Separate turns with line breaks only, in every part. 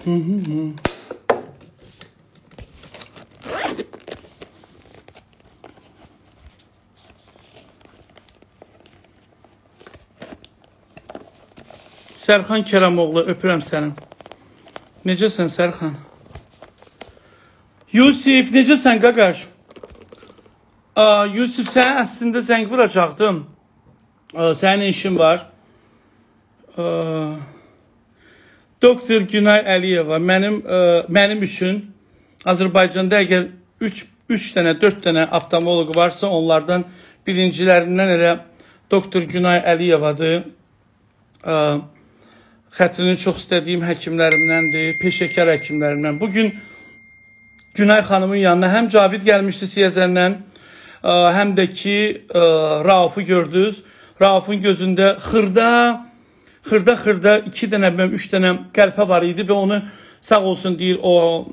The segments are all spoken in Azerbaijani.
Sərxan Kərəmoğlu, öpürəm səni. Necəsən Sərxan? Yusif, necəsən qaqaş? Aa, Yusif, sənə əslində zəng vuracaqdım. Aa, sənin işin var. Aa, Doktor Günay Əliyeva mənim ə, mənim üçün Azərbaycanda əgər 3 3 dənə, 4 dənə oftalmoloq varsa, onlardan birincilərindən elə Doktor Günay Əliyevadır. Ə, xətrini çox istədiyim həkimlərimdəndir, peşəkar həkimlərimdən. Bu gün Günay xanımın yanına həm Cavid gəlmişdi Siyəzəndən, ə, həm də ki ə, Rauf'u gördünüz. Rauf'un gözündə xırda xırda-xırda 2 dənə, 3 dənə qəlpə var idi və onu sağ olsun deyir o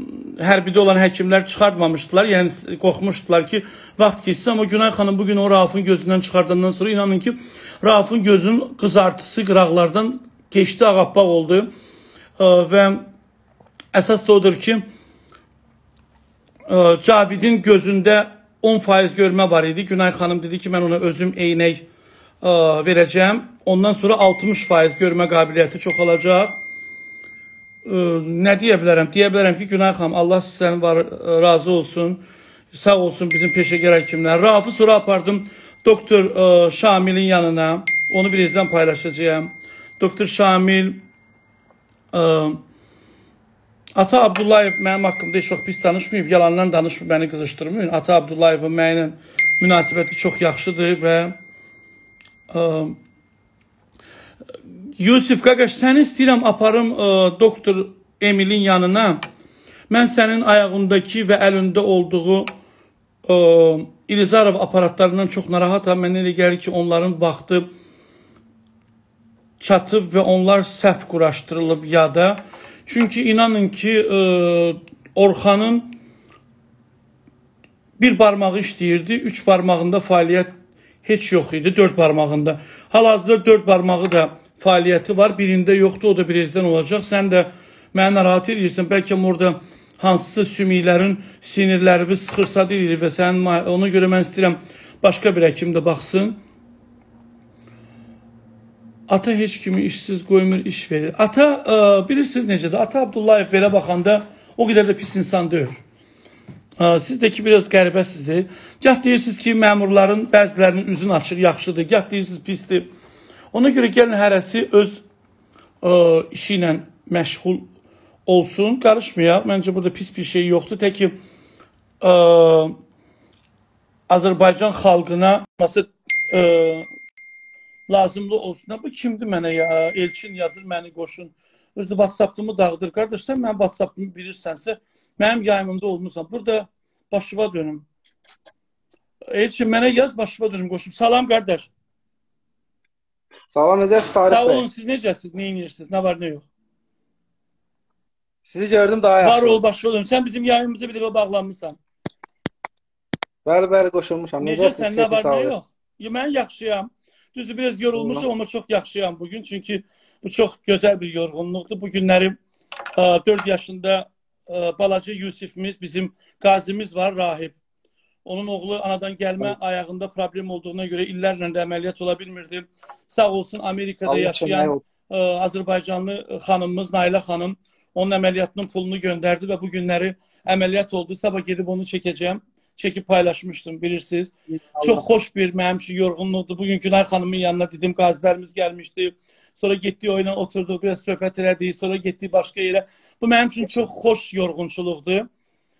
hərbidə olan həkimlər çıxartmamışdılar. Yəni qorxmuşdular ki, vaxt keçsin, amma Günay xanım bu gün o Rauf'un gözündən çıxardandan sonra inanın ki, Rauf'un gözünün qızartısı qıraqlardan keçdi, ağappaq oldu. Və əsas da odur ki, Cavidin gözündə 10% görmə var idi. Günay xanım dedi ki, mən ona özüm eynək ə, verəcəm. Ondan sonra 60% görmə qabiliyyəti çoxalacaq. Ə, nə deyə bilərəm? Deyə bilərəm ki, Günay xanım, Allah sizdən var, razı olsun. Sağ olsun bizim peşəkar həkimlər. Rafi sonra apardım doktor ə, Şamilin yanına. Onu birazdan paylaşacağam. Doktor Şamil ə, Ata Abdullayev mənim haqqımda heç vaxt pis danışmayıb, yalandan danışmayıb, məni qızışdırmayın. Ata Abdullayevin mənimlə münasibəti çox yaxşıdır və ə, Yusif Qaqaş, səni istəyirəm aparım ə, doktor Emilin yanına. Mən sənin ayağındakı və əlində olduğu ə, İlizarov aparatlarından çox narahatam. Mənə elə gəlir ki, onların vaxtı çatıb və onlar səhv quraşdırılıb ya da Çünki inanın ki, ə, Orxanın bir barmağı işləyirdi, üç barmağında fəaliyyət heç yox idi, dörd barmağında. Hal-hazırda dörd barmağı da fəaliyyəti var, birində yoxdur, o da birazdan olacaq. Sən də məni narahat edirsən, bəlkə orada hansısa sümüklərin sinirləri sıxırsa deyir və sən ona görə mən istəyirəm başqa bir həkim də baxsın. Ata heç kimi işsiz qoymur, iş verir. Ata, ə, bilirsiniz necədir? Ata Abdullayev belə baxanda o qədər də pis insan deyil. Siz də ki, biraz qəribəsizdir. Gah deyirsiniz ki, məmurların bəzilərinin üzün açır, yaxşıdır. Gah deyirsiniz pisdir. Ona görə gəlin hərəsi öz ə, işi ilə məşğul olsun, qarışmayaq. Məncə burada pis bir şey yoxdur. Tək ki, ə, Azərbaycan xalqına məsəl ə, lazımlı olsun. Bu kimdir mənə ya? Elçin yazır, məni qoşun. Özü WhatsApp-ımı dağıdır. Qardaş, sən mənim WhatsApp-ımı bilirsənsə, mənim yayımımda olmusan. Burada başıva dönüm. Elçin, mənə yaz, başıva dönüm, qoşum. Salam, qardaş.
Salam, necəsiz Tarif
Sağ
bəy?
olun, siz necəsiniz? Nə edirsiniz? Nə var, nə yox?
Sizi gördüm daha yaxşı.
Var ol, başıva dönüm. Sən bizim yayımımıza bir dəfə bağlanmısan.
Bəli, bəli, qoşulmuşam.
Necəsən, nə var,
Sağ
nə
olasın.
yox? Ya, mən yaxşıyam. Düzdür, biraz yorulmuşum, amma çox yaxşıyam bugün. Çünki bu çox gözəl bir yorğunluqdur. Bu günləri 4 yaşında ə, balaca Yusifimiz, bizim qazimiz var, rahib. Onun oğlu anadan gəlmə ayağında problem olduğuna görə illərlə də əməliyyat ola bilmirdi. Sağ olsun Amerikada
Allah
yaşayan ə, Azərbaycanlı xanımımız Nailə xanım onun əməliyyatının pulunu göndərdi və bu günləri əməliyyat oldu. Sabah gedib onu çəkəcəm. Çəkib paylaşmışdım, bilirsiniz. Çox xoş bir mənim üçün yorğunluqdur. Bugün Günay xanımın yanına dedim, qazilərimiz gəlmişdi. Sonra getdik oyuna oturduq, biraz söhbət elədik, sonra getdik başqa yerə. Bu mənim üçün çox xoş yorğunçuluqdur.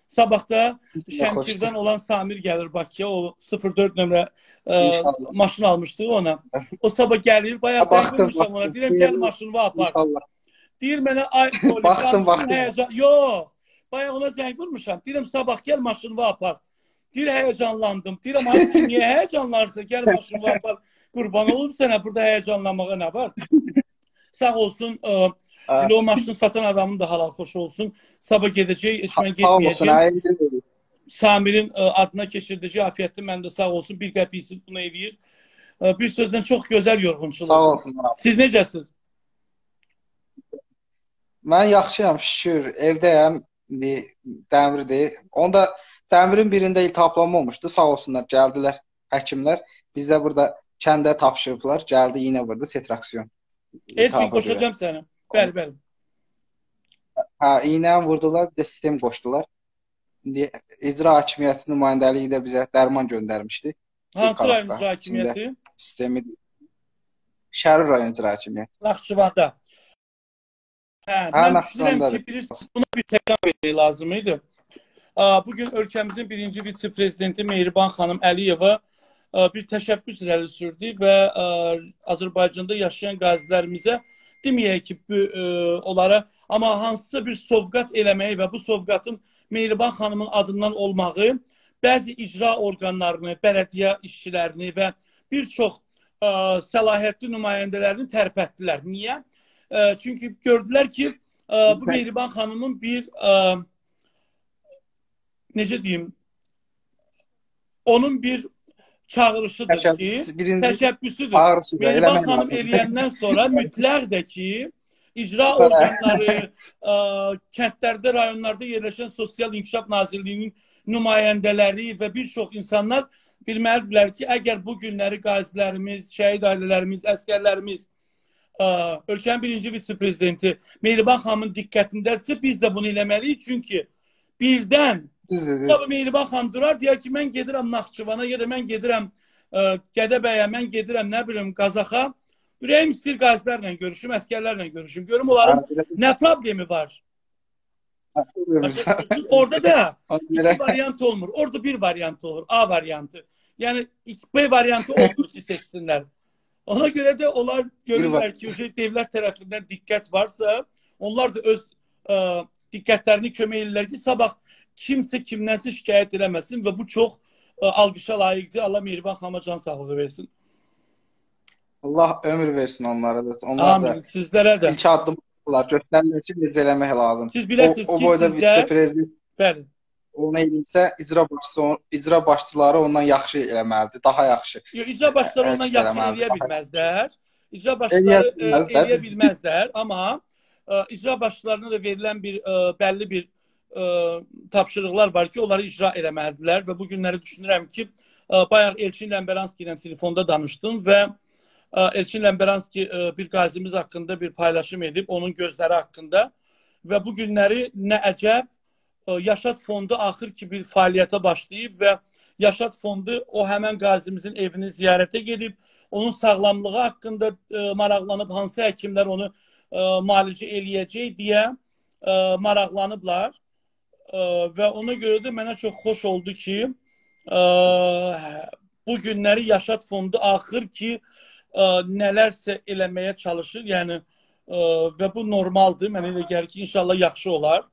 Sabah da. Şəmkirdən olan Samir gəlir Bakıya. O 04 nömrə ə,
İnşallah.
maşın almışdıq ona. O sabah gəlir, bayaq
Ha, baxdım,
zəng vurmuşam ona. Deyirəm, gəl maşınımı apar.
İnşallah.
Deyir mənə ay Poli,
Baxdım, baxdım.
Həyəcan... Yox. Bayaq ona zəng vurmuşam. Deyirəm sabah gəl maşınımı apar. Deyir həyecanlandım. Deyirəm ay niyə həyecanlanırsan? Gəl maşınımı apar. Qurban olum sənə burada həyecanlanmağa nə var? Sağ olsun. Ə,
Ha.
İndi o maşını satan adamın da halal xoş olsun. Sabah gedəcək, heç mən
Sağ olasın.
getməyəcəm.
Hayırlı
Samirin ə, adına keçirdəcək afiyətli mən də sağ olsun. Bir qəpiysiz bunu eləyir. Ə, Bir sözlə çox gözəl yorğunçuluq.
Sağ olsun.
Siz necəsiniz?
Mən yaxşıyam, şükür. Evdəyəm. İndi dəmirdir. Onda dəmirin birində iltihaplanma olmuşdu. Sağ olsunlar, gəldilər həkimlər. Bizə burada kəndə tapşırıblar. Gəldi iynə vurdu, İltihaba görə.
qoşacağım səni. Bəli, bəli.
Hə, iynə vurdular, bir də sistem qoşdular. İndi icra hakimiyyəti nümayəndəliyi də bizə dərman göndərmişdi.
Hansı rayon icra hakimiyyəti?
Sistemi Şərif rayon icra hakimiyyəti.
Naxçıvanda. Hə,
Hə,
mən düşünürəm ki, bilirsiniz, buna bir təkan vermək lazım idi. Aa, Bugün ölkəmizin birinci vitse-prezidenti Mehriban xanım Əliyeva bir təşəbbüs irəli sürdü və aa, Azərbaycanda yaşayan qazilərimizə deməyək ki, bu, e, onlara amma hansısa bir sovqat eləməyi və bu sovqatın Mehriban xanımın adından olmağı bəzi icra orqanlarını, bələdiyyə işçilərini və bir çox ə, səlahiyyətli nümayəndələrini tərpətdilər. Niyə? Ə, çünki gördülər ki, ə, bu Mehriban xanımın bir ə, necə deyim, onun bir çağırışıdır ki,
Təşəbbüs birinci
təşəbbüsüdür.
çağırışı da
Mehriban
eləmək
xanım
lazım.
eləyəndən sonra mütləq də ki, icra orqanları, ə, kəndlərdə, rayonlarda yerləşən Sosial İnkişaf Nazirliyinin nümayəndələri və bir çox insanlar bilməlidirlər ki, əgər bu günləri qazilərimiz, şəhid ailələrimiz, əskərlərimiz, ə, ölkənin birinci vitse-prezidenti Mehriban xanımın diqqətindədirsə, biz də bunu eləməliyik. Çünki birdən Tabii Mehriban xanım durar, deyər ki, mən gedirəm Naxçıvana, ya da mən gedirəm ə, Gədəbəyə, mən gedirəm, nə bilim, Qazaxa. Ürəyim istəyir qazilərlə görüşüm, əskərlərlə görüşüm. Görüm onların nə problemi var. Orada da iki variant olmur. Orada bir variant olur. A variantı. Yəni B variantı olmur ki, seçsinlər. Ona görə də onlar görürlər ki, şey dövlət tərəfindən diqqət varsa, onlar da öz ə, diqqətlərini kömək edirlər ki, sabah kimsə kimdənsə şikayət eləməsin və bu çox ə, alqışa layiqdir. Allah Mehriban xanıma can sağlığı versin.
Allah ömür versin onlara da. Onlar
Amin.
da
Sizlərə də.
ilk addımlar üçün biz eləmək lazım.
Siz biləsiniz
o, o
ki,
boyda
sizdə
vitse-prezident
bəli.
onu edilsə, icra başçısı icra başçıları ondan yaxşı eləməlidir, daha yaxşı.
Yox, icra başçıları ondan yaxşı eləyə bilməzlər. İcra başçıları
bilməzlər.
eləyə bilməzlər, amma ə, icra başçılarına da verilən bir ə, bəlli bir ə, tapşırıqlar var ki, onları icra eləməlidirlər və bu günləri düşünürəm ki, ə, bayaq Elçin Ləmbəranski ilə telefonda danışdım və ə, Elçin Ləmbəranski ə, bir qazimiz haqqında bir paylaşım edib, onun gözləri haqqında və bu günləri nə əcəb ə, Yaşad fondu axır ki bir fəaliyyətə başlayıb və Yaşad fondu o həmən qazimizin evini ziyarətə gedib, onun sağlamlığı haqqında ə, maraqlanıb hansı həkimlər onu ə, müalicə eləyəcək deyə ə, maraqlanıblar. Ə, və ona görə də mənə çox xoş oldu ki, ə, bu günləri fondu axır ki ə, nələrsə eləməyə çalışır. Yəni ə, və bu normaldır. Mənə elə gəlir ki, inşallah yaxşı olar.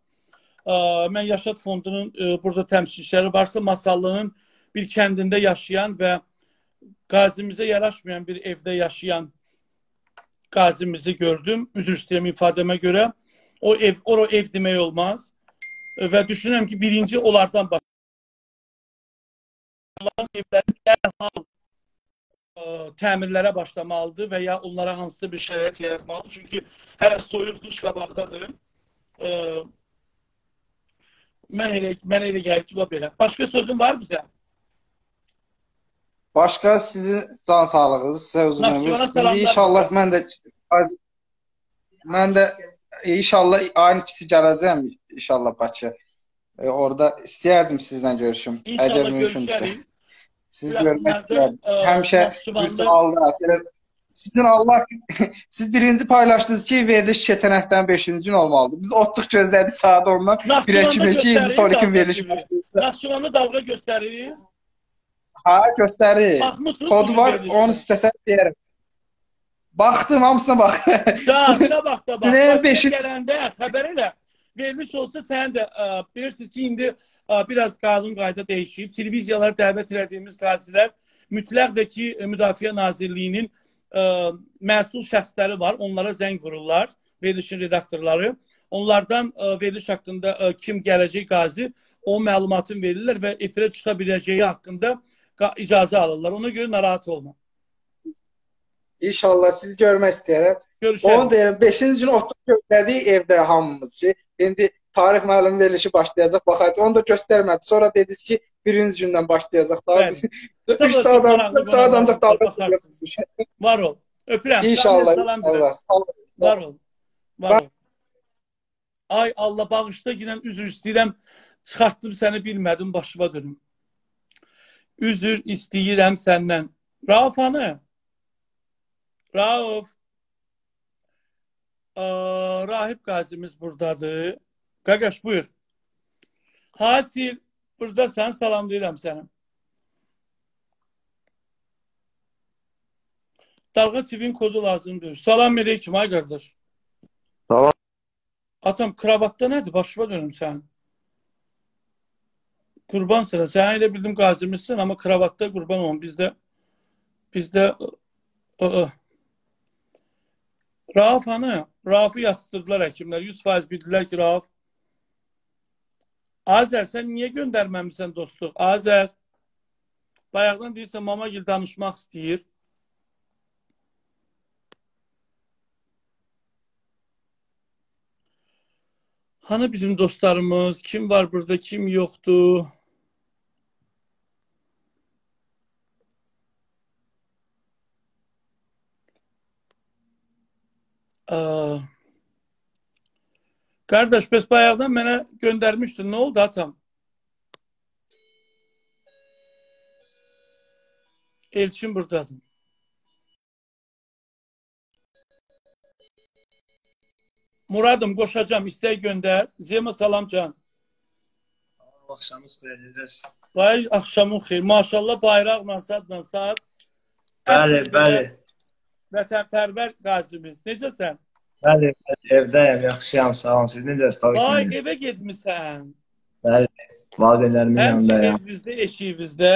Ə, mən Yaşad fondunun ə, burada təmsilçiləri varsa Masallının bir kəndində yaşayan və qazimizə yaraşmayan bir evdə yaşayan qazimizi gördüm. Üzr istəyirəm ifadəmə görə. O ev, o ev demək olmaz. Və düşünürəm ki, birinci onlardan baş. Onların evləri dərhal ə, təmirlərə başlamalıdır və ya onlara hansısa bir şərait yaratmalıdır. Çünki hələ soyuq duş qabaqdadır. Ə, mən elə mən elə gəlir ki, bu belə. Başqa sözün var bizə?
Başqa sizin can sağlığınız, sizə. İndi inşallah mən də mən də inşallah ayın ikisi gələcəm inşallah Bakı. E, orada istəyərdim sizlə görüşüm.
İnşallah
Əgər mümkünsə.
görüşərik.
Siz
Bu
görmək
yaxınlarda,
istəyərdim.
ə,
Həmişə
Naxçıvanda-
bütün Allah elə sizin Allah siz birinci paylaşdınız ki, veriliş keçən həftənin 5-ci gün olmalıdır. Biz otluq gözlədik saat 10-dan.
Naxçıvanda
Birə kimi ki, indi
göstərir
Tolikin
dalğa
verilişi
kimi.
başlayır.
Naxçıvanda dalğa göstərir.
Ha, göstərir.
Baxmısınız
Kodu
bugün
var,
verilişə?
onu istəsən deyərəm. Baxdım, hamısına bax.
Saatına bax da bax.
Dünənin
Bax,
beşi-
Gələndə xəbər elə. Vermiş olsa sən də ə, bilirsiniz ki, indi ə, biraz qanun qayda dəyişib. Televiziyalara dəvət etdiyimiz qazilər mütləq də ki, e, Müdafiə Nazirliyinin ə, məsul şəxsləri var. Onlara zəng vururlar, verilişin redaktorları. Onlardan ə, veriliş haqqında ə, kim gələcək qazi, o məlumatın verirlər və efirə çıxa biləcəyi haqqında qa- icazə alırlar. Ona görə narahat olma.
İnşallah sizi görmək istəyərəm.
Görüşərik.
Onu deyirəm, 5-ci gün oturub gözlədik evdə hamımız ki, indi tarix müəllimi verilişi başlayacaq, baxacaq. Onu da göstərmədi. Sonra dediniz ki, birinci gündən başlayacaq. Daha
Bəli.
biz 3 saat
maraqlı,
ancaq saat ancaq
maraqlı,
davet
baxarsınız. Var ol. Öpürəm.
İnşallah.
Salam verirəm.
Allah. Sağ olun.
Var ol. Var ol. Ay Allah bağışla ginən üzr istəyirəm. Çıxartdım səni bilmədim başıma dönüm. Üzr istəyirəm səndən. Rauf hanı? Rauf. Aa, Rahib qazimiz buradadır. Qaqaş buyur. Hasil buradasan salamlayıram səni. Dalğa TV-nin kodu lazımdır. Salam aleyküm ay qardaş.
Salam.
Atam kravatda nədir? Başıma dönüm sən. Qurban sənə. Sən elə bildim qazimizsən, amma kravatda qurban olun. Bizdə bizdə ı, ı. Rafanı, Rafı yatıştırdılar hekimler. Yüz faiz bildiler ki Raf. Azer sen niye göndermemişsen dostluq? Azer bayaqdan deyirsən Mamagil danışmaq istəyir. Hani bizim dostlarımız? Kim var burada, kim yoxdur? Kardeş biz bayağıdan bana göndermiştin. Ne oldu atam? Elçin buradadır. Muradım koşacağım. İstey gönder. Zema Salamcan.
Akşamınız xeyir.
Vay akşamın xeyir. Maşallah bayraqla, sadla, saat.
Bəli, bəli.
Vətənpərvər qazimiz. Necəsən?
Bəli, evdəyəm, yaxşıyam, sağ olun. Siz necəsiz?
Vay,
Tabii ki.
evə getmisən.
Bəli, valideynlərimin
Həmişə
yanındayam.
evinizdə, eşiyinizdə,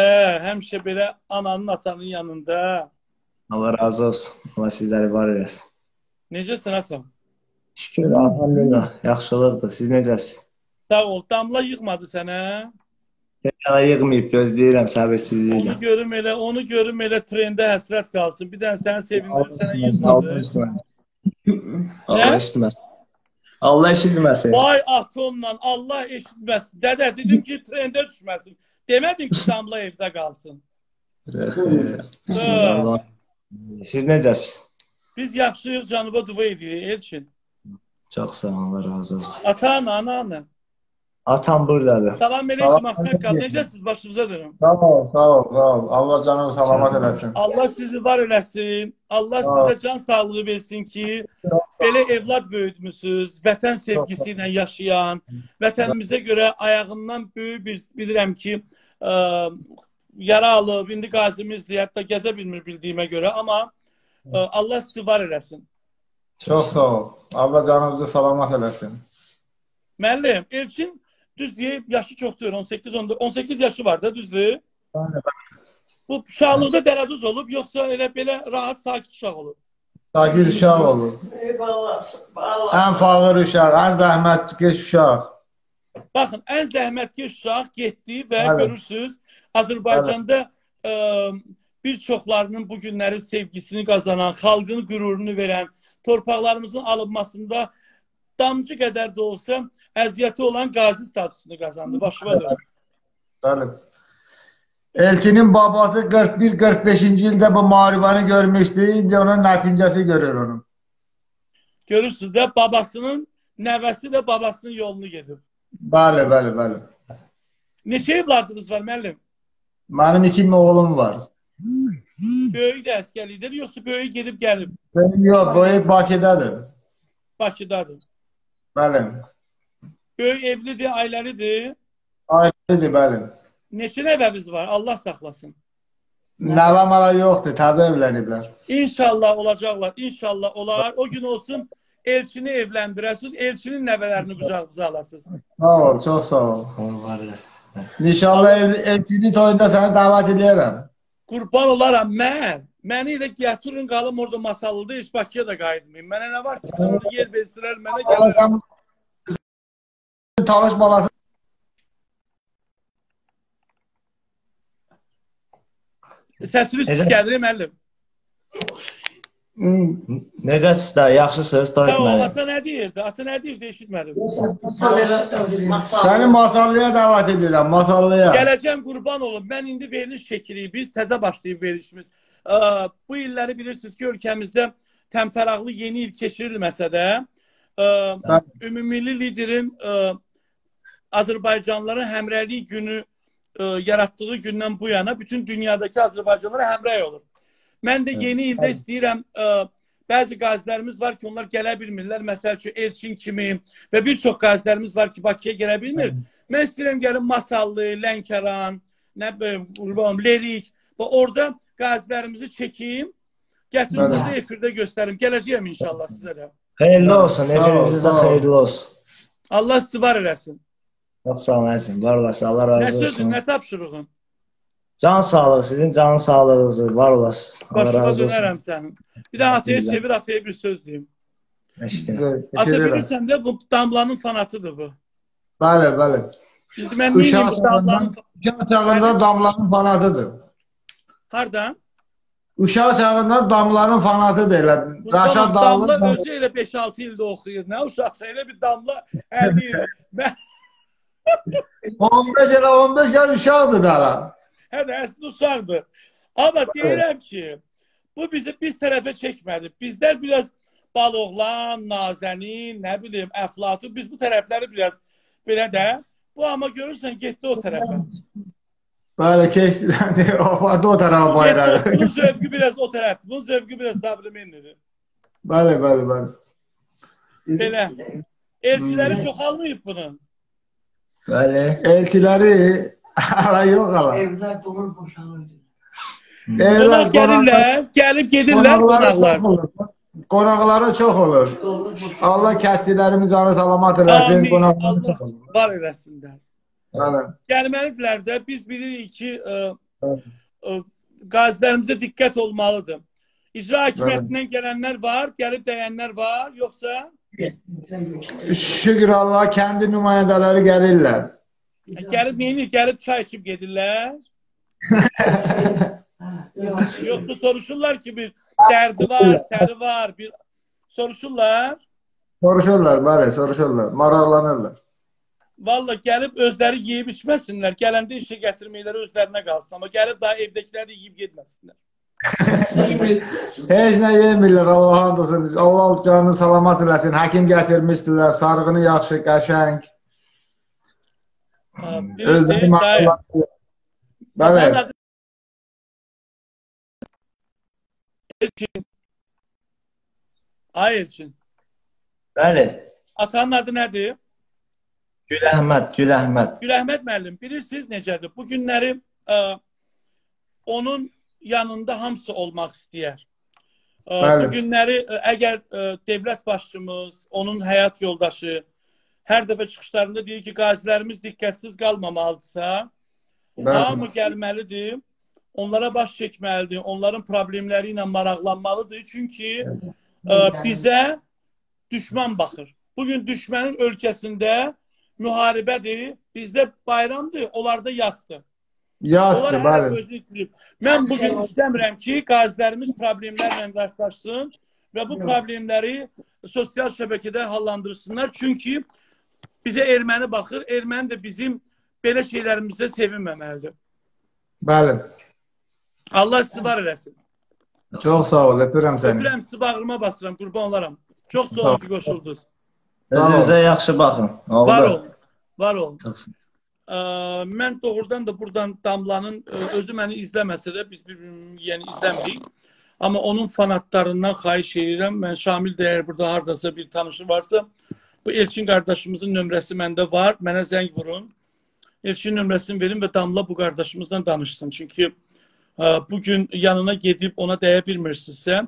həmişə belə ananın, atanın yanında.
Allah razı olsun. Allah sizləri var eləsin.
Necəsən atam?
Şükür, elhamdülillah, yaxşılıqdır. Siz necəsiz?
Sağ ol. Damla yığmadı sənə.
Hələ yığmayıb, gözləyirəm
Onu
səbirsizliklə.
görüm elə, onu görüm elə trendə həsrət qalsın. Bir dənə səni sevindirib sənə
Allah
yığmadı.
eşitməsin. Allah eşitməsin. Allah eşitməsin.
Vay atonla Allah eşitməsin. Dədə dedim ki, trendə düşməsin. Demədin ki, damla evdə qalsın.
Allah. Siz necəsiz?
Biz yaxşıyıq, canıva dua edirik Elçin.
Çox sağ olun, Allah razı olsun.
Atan, ananı.
Atam buradadır.
Salam aleyküm Aksaqqal. Necəsiz? Başınıza dönüm.
Sağ ol, sağ ol, sağ ol. Allah canını salamat eləsin.
Allah sizi var eləsin. Allah
Sağ ol.
sizə can sağlığı versin ki, belə evlad böyütmüsüz, vətən sevgisi ilə yaşayan, vətənimizə görə ayağından böyük bir bilirəm ki, ə, yara alıb, indi qazimizdir, hətta gəzə bilmir bildiyimə görə, amma ə, Allah sizi var eləsin.
Çox sağ ol. Allah canınızı salamat eləsin.
Müəllim, Elçin düz deyib yaşı çoxdur, 18 14 18 yaşı var da, düzdür?
Bəli,
Bu uşaqlıqda dərəduz olub, yoxsa elə belə rahat, sakit uşaq olub?
Sakit uşaq olur. Ən fağır uşaq, ən zəhmətkeş uşaq.
Baxın, ən zəhmətkeş uşaq getdi və
Bəli.
görürsüz, Azərbaycanda ə, bir çoxlarının bu günləri sevgisini qazanan, xalqın qürurunu verən, torpaqlarımızın alınmasında damcı qədər də olsa əziyyəti olan qazi statusunu qazandı. Başıma dönüm.
Bəli. Elçinin babası 41-45-ci ildə bu müharibəni görmüşdü. İndi onun nəticəsi görür onun.
Görürsüz də babasının nəvəsi də babasının yolunu gedib.
Bəli, bəli, bəli.
Neçə evladınız var müəllim?
Mənim iki oğlum var.
Böyük də əskərlikdir, yoxsa böyük gedib gəlib
Benim yox, böyük Bakıdadır.
Bakıdadır.
Bəli.
Böyük evlidir, ailəlidir.
Ailədir, bəli.
Neçə nəvəniz var? Allah saxlasın.
Nəvəm hələ yoxdur, təzə evləniblər.
İnşallah olacaqlar. İnşallah olar. O gün olsun Elçini evləndirəsiniz. Elçinin nəvələrini qucağınıza alasınız.
Sağ ol, çox sağ ol.
Allah var eləsin.
İnşallah ev, elçinin toyunda səni dəvət edərəm.
Qurban olaram mən. Məni elə gətirin qalım orada masallıda heç Bakıya da qayıtmayım. Mənə nə var ki, orada yer versələr mənə gələrəm.
tanış balası
Səsiniz pis gəlir müəllim.
Necəsiz də? Yaxşısınız,
ol.
Toyuq
Ata nə deyirdi? Ata nə deyirdi? Eşitmədim.
Səni masallıya dəvət edirəm, masallıya.
Gələcəm qurban olum. Mən indi veriliş çəkirik. Biz təzə başlayıb verilişimiz. Ə, bu illəri bilirsiniz ki, ölkəmizdə təmtəraqlı yeni il keçirilməsə də, ə, ümumilli liderin ə, Azərbaycanlıların həmrəylik günü ə, yaratdığı gündən bu yana bütün dünyadakı Azərbaycanlılar həmrəy olur. Mən də yeni ildə istəyirəm ə, bəzi qazilərimiz var ki, onlar gələ bilmirlər. Məsəl üçün Elçin kimi və bir çox qazilərimiz var ki, Bakıya gələ bilmir. Mən istəyirəm gəlim Masallı, Lənkəran, nə bilim, Qurban, Lerik və orada qazilərimizi çəkim, gətirim
Bəli.
burada efirdə göstərim. Gələcəyəm inşallah sizə də.
Xeyirli olsun,
Sağ ol,
evinizdə
sağ ol.
xeyirli olsun.
Allah sizi var eləsin.
Çox sağ olun, əzizim. Var olasın, Allah
Nə
razı
sözün,
olsun.
nə tapşırığın?
Can sağlığı, sizin canın sağlığınızı, var olasın. Allah
Başıma
razı
dönərəm
olsun.
sənin. Bir də ataya
Güzel.
çevir, ataya bir söz deyim.
Eşidirəm.
Ata
Eşidirəm.
bilirsən də bu damlanın fanatıdır bu.
Bəli, bəli.
Şimdi mən neyim
Uşaq
bu damlanın
çağında, uşaq çağında damlanın fanatıdır.
Hardan?
Uşaq çağında damlanın fanatıdır elə. Raşad
damla,
Dağlı.
damla özü elə 5-6 ildə oxuyur. Nə uşaq elə bir damla 50 il. Mən
15 elə 15 yaş uşaqdır da.
hə də əsl uşaqdır. Amma deyirəm ki, bu bizi biz tərəfə çəkmədi. Bizlər biraz Baloğlan, Nazənin, nə bilim, Əflatun, biz bu tərəfləri biraz belə də. Bu amma görürsən getdi o tərəfə.
Bəli, keçdi. Apardı o tərəfə bayrağı.
bunun zövqü biraz o tərəf. Bunun zövqü biraz sabrımenlidir.
Bəli, bəli, bəli.
Belə. Elçiləri çoxalmayıb bunun.
Bəli.
Elçiləri hala yox hala.
Evler dolu boşalırdı.
Qonaq gəlirlər, gəlib gedirlər qonaqlar.
Qonaqları çox olur. Allah kətçilərimin canı salamat eləsin. Qonaqları çox olur.
var eləsinlər.
Bəli.
Gəlməlidirlər də biz bilirik ki, ə,
Evet.
ə, qazilərimizə diqqət olmalıdır. İcra hakimiyyətindən gələnlər var, gəlib dəyənlər var, yoxsa
Şükür Allah kəndi nümayəndələri gəlirlər.
gəlib neyini, gəlib çay içib gedirlər? Yoxsa soruşurlar ki, bir dərdi var, səri var, bir soruşurlar.
Soruşurlar, bəli, soruşurlar. Maraqlanırlar.
Valla gəlib özləri yeyib içməsinlər. Gələndə işə gətirməkləri özlərinə qalsın. Amma gəlib daha evdəkiləri də yeyib getməsinlər.
Heç nə yemirlər Allah hamd olsun. Allah canını salamat eləsin. Həkim gətirmişdilər. Sarığını yaxşı, qəşəng.
Ha,
Özləri
Bilirsiniz, dayı.
maraqlanır. Bəli.
Atanın adı Elçin. Ay Elçin.
Bəli.
Atanın adı nədir?
Gül Əhməd, Gül Əhməd.
Güləhməd müəllim. Bilirsiniz necədir? Bu günləri ə, onun yanında hamısı olmaq istəyər. Ə,
Bəli.
bu günləri ə, əgər ə, dövlət başçımız, onun həyat yoldaşı hər dəfə çıxışlarında deyir ki, qazilərimiz diqqətsiz qalmamalıdırsa, hamı gəlməlidir. Onlara baş çəkməlidir. Onların problemləri ilə maraqlanmalıdır. Çünki ə, bizə düşmən baxır. Bugün düşmənin ölkəsində müharibədir. Bizdə bayramdır, onlarda yazdır.
Yazdı,
Onlar hər
bəli.
özü itirib. Mən bugün istəmirəm ki, qazilərimiz problemlərlə rastlaşsın və bu problemləri sosial şəbəkədə hallandırsınlar. Çünki bizə erməni baxır. Erməni də bizim belə şeylərimizə sevinməməlidir.
Bəli.
Allah sizi var eləsin.
Çox sağ ol, öpürəm səni.
Öpürəm sizi bağrıma basıram, qurban olaram. Çox sağ
Sağ ol.
olun ki, qoşuldunuz.
Özünüzə yaxşı baxın.
Var olun. Var olun.
Sağ
Ə, mən doğrudan da buradan Damlanın ə, özü məni izləməsə də biz bir-birimizi yəni izləmirik. Amma onun fanatlarından xahiş edirəm. Mən Şamil də əgər burada hardasa bir tanışı varsa, bu Elçin qardaşımızın nömrəsi məndə var. Mənə zəng vurun. Elçin nömrəsini verin və Damla bu qardaşımızdan danışsın. Çünki ə, bu gün yanına gedib ona dəyə bilmirsinizsə,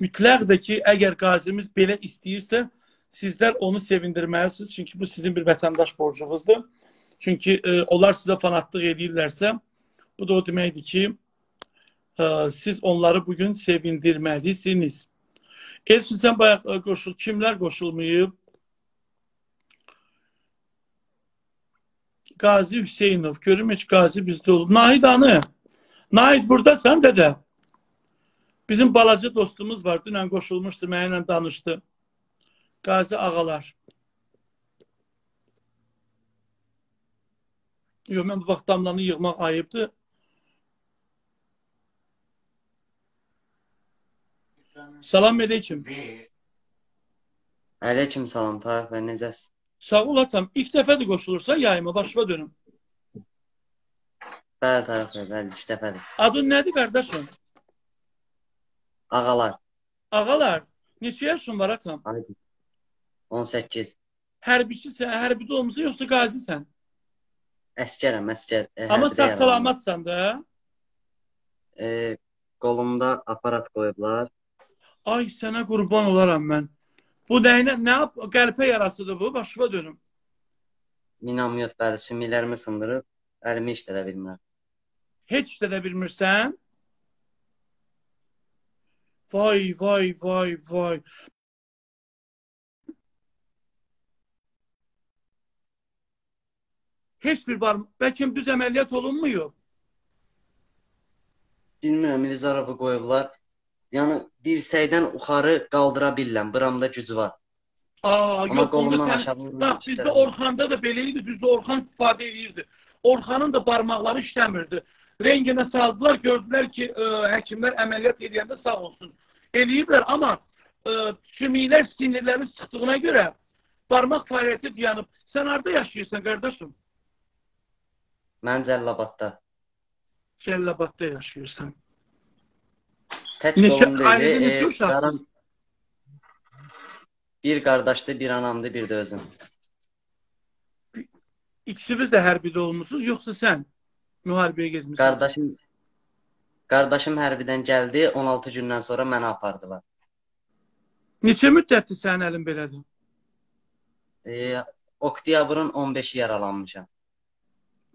mütləq də ki, əgər qazimiz belə istəyirsə, sizlər onu sevindirməlisiniz. Çünki bu sizin bir vətəndaş borcunuzdur. Çünki e, onlar sizə fanatlıq edirlərsə, bu da o deməkdir ki, e, siz onları bugün sevindirməlisiniz. Elçin sən bayaq e, qoşul, kimlər qoşulmayıb? Qazi Hüseynov, görüm heç Qazi bizdə. Nahid anı. Nahid burdasan dədə. Bizim balaca dostumuz var. Dünən qoşulmuşdu, mənimlə danışdı. Qazi ağalar. Yox, mən bu vaxt damlanı yığmaq ayıbdır. Salam aleyküm.
Aleyküm salam Tarık bəy, necəsiz?
Sağ ol atam. İlk dəfədir qoşulursan yayıma, başıma dönüm.
Bəli Tarık bəy, bəli, ilk dəfədir.
Adın nədir qardaşım?
Ağalar,
Ağalar, neçə yaşın var atam?
aydın. 18.
Hərbiçisən, hərbidə olmusan yoxsa qazisən?
Əskərəm, əskər. E,
Amma sağ salamatsan da.
E, qolumda aparat qoyublar.
Ay sənə qurban olaram mən. Bu nəyinə, nə yap, qəlpə yarasıdır bu, başıma dönüm.
Minamyot bəli, sümüklərimi sındırıb, əlimi işlədə bilmirəm.
Heç də də bilmirsən? Vay, vay, vay, vay. Heç bir var. Bəlkə düz əməliyyat olunmuyor.
Bilmirəm, İlizarova qoyublar. Yəni dirsəkdən yuxarı qaldıra bilirəm. Buramda güc var.
Aa,
Amma
yox,
qolumdan aşağı vurmaq
Bax, bizdə. Orxanda da belə idi, düzdür, Orxan istifadə edirdi. Orxanın da barmaqları işləmirdi. Renginə saldılar, gördülər ki, ə, həkimlər əməliyyat edəndə sağ olsun. Eləyiblər, amma ə, sümüklər sinirlərin sıxdığına görə barmaq fəaliyyəti dayanıb. Sən harda yaşayırsan, qardaşım?
Mən Cəllabadda.
Cəllabadda yaşayırsan.
Tək
Neçə-
qolum deyil.
ailədə
E,
neçə uşaq?
qaram bir qardaşdır, bir anamdır, bir də özüm.
İkisiniz də hərbidə olmusunuz, yoxsa sən müharibəyə gezmisən?
Qardaşım qardaşım hərbidən gəldi, 16 gündən sonra məni apardılar.
Neçə müddətdir sənin əlin belədir?
E, oktyabrın 15-i yaralanmışam.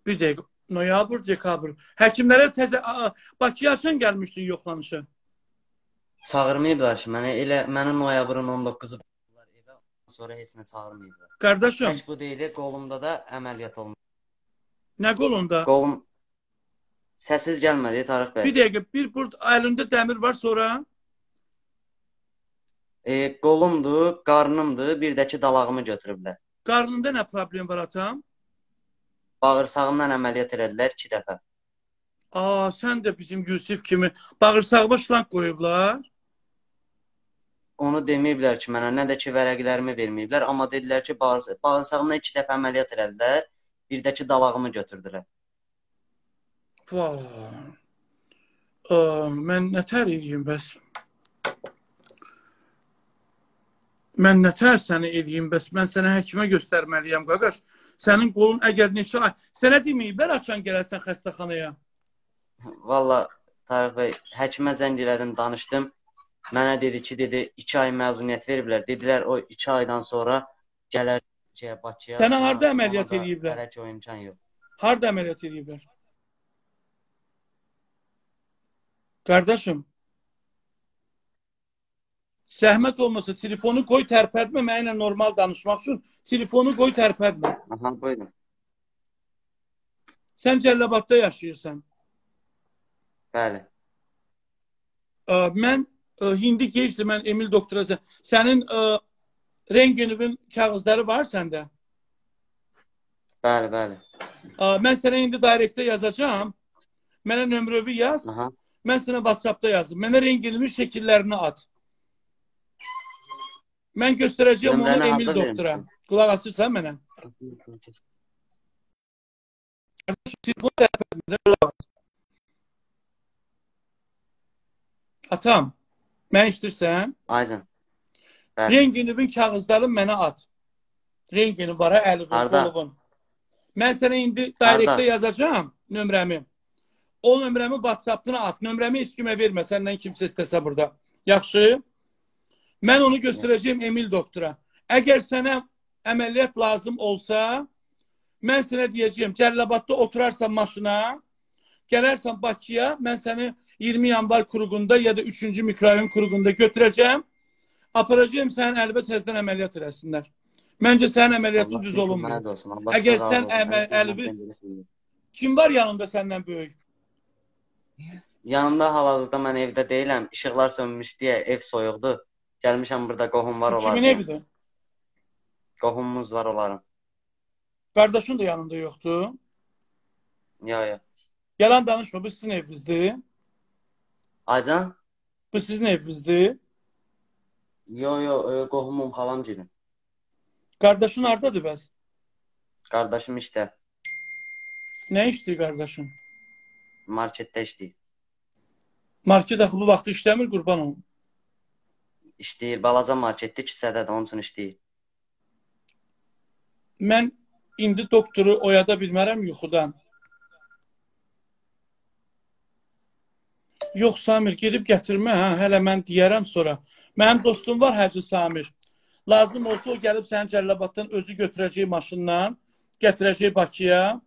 Bir dəqiqə. Noyabr, dekabr. Həkimlərə təzə Aa, Bakıya açan gəlmişdin yoxlanışa.
Çağırmayıblar ki, mənə elə mənə noyabrın 19-u buraxdılar evə, sonra heç nə çağırmayıblar.
Qardaşım,
Tək bu deyil, qolumda da əməliyyat olmuş.
nə qolunda?
Qolum səssiz gəlmədi Tarix bəy.
Bir dəqiqə, bir burada əlində dəmir var, sonra
E, qolumdur, qarnımdır, bir də ki dalağımı götürüblər.
qarnında nə problem var atam?
Bağırsağımdan əməliyyat elədilər 2 dəfə.
Aa, sən də bizim Yusif kimi bağırsağıma şlanq qoyublar.
Onu deməyiblər ki, mənə nə də ki vərəqlərimi verməyiblər, amma dedilər ki, bağırsa bağırsağımdan 2 dəfə əməliyyat elədilər, bir də ki dalağımı götürdülər.
Vay. Aa, mən nətər edeyim bəs? Mən nətər səni edeyim bəs? Mən sənə həkimə göstərməliyəm, qaqaş. Sənin qolun əgər neçə ay... Sənə deməyiblər açan gələrsən xəstəxanaya.
Valla Tarix bəy, həkimə zəng elədim, danışdım. Mənə dedi ki, dedi 2 ay məzuniyyət veriblər. Dedilər o 2 aydan sonra gələr ki, Bakıya.
Sənə harda əməliyyat eləyiblər?
Hələ ki o imkan yox.
Harda əməliyyat ediblər? Qardaşım. Zəhmət olmasa telefonu qoy tərpətmə mənimlə normal danışmaq üçün. Telefonu qoy tərpətmə.
Aha, buyurun.
Sən Cəllabadda yaşayırsan.
Bəli.
Ə, Mən ə, indi gecdir, mən Emil doktora sən- sənin ə, rengenovun kağızları var səndə.
Bəli, bəli.
Ə, Mən sənə indi direktə yazacağam. Mənə nömrəvi yaz.
Aha.
Mən sənə WhatsApp-da yazdım. Mənə rengenovun şəkillərini at. Mən göstərəcəyəm onu Emil doktora.
vermisən?
Qulaq asırsan mənə? Telefon qulaq as. Atam, mən işdirsən?
Ayzən. Bəli.
Rengenovun kağızlarını mənə at. Rengenov var, Əlifin, qolğun. Mən sənə indi direktdə yazacağam nömrəmi. O nömrəmi WhatsApp-dan at. Nömrəmi heç kimə vermə, səndən kimsə istəsə burada. Yaxşı? Mən onu göstərəcəyim Emil doktora. Əgər sənə əməliyyat lazım olsa, mən sənə deyəcəyim, Cəllabadda oturarsan maşına, gələrsən Bakıya, mən səni 20 yanvar qruqunda ya da 3-cü mikrorayon qruqunda götürəcəm. Aparacağım sənin əlbə təzədən əməliyyat eləsinlər. Məncə sənin əməliyyatın düz olunmuyor. Əgər sən əməl- əlvi- Kim var yanında səndən böyük?
Yanımda hal-hazırda mən evdə deyiləm. İşıqlar sönmüş deyə ev soyuqdur. Gəlmişəm burada qohum var
Kimin
onların.
evidir?
Qohumumuz var onların.
Qardaşın da yanında yoxdur.
Yo yo.
Yalan danışma, bu sizin evinizdir.
Acan?
Bu sizin evinizdir.
Yo yo, ö, qohumum xalam girin.
Qardaşın hardadır bəs?
Qardaşım işdə,
Nə işləyir qardaşın?
marketdə işləyir.
Market axı bu vaxt işləmir, qurban olum.
İşləyir, balaca marketdə küçədədir, onun üçün işləyir.
Mən indi doktoru oyada bilmərəm yuxudan. Yox Samir, gedib gətirmə, hə, hələ mən deyərəm sonra. Mənim dostum var Hacı Samir. Lazım olsa o gəlib səni Cəlilabaddan özü götürəcək maşınla, gətirəcək Bakıya.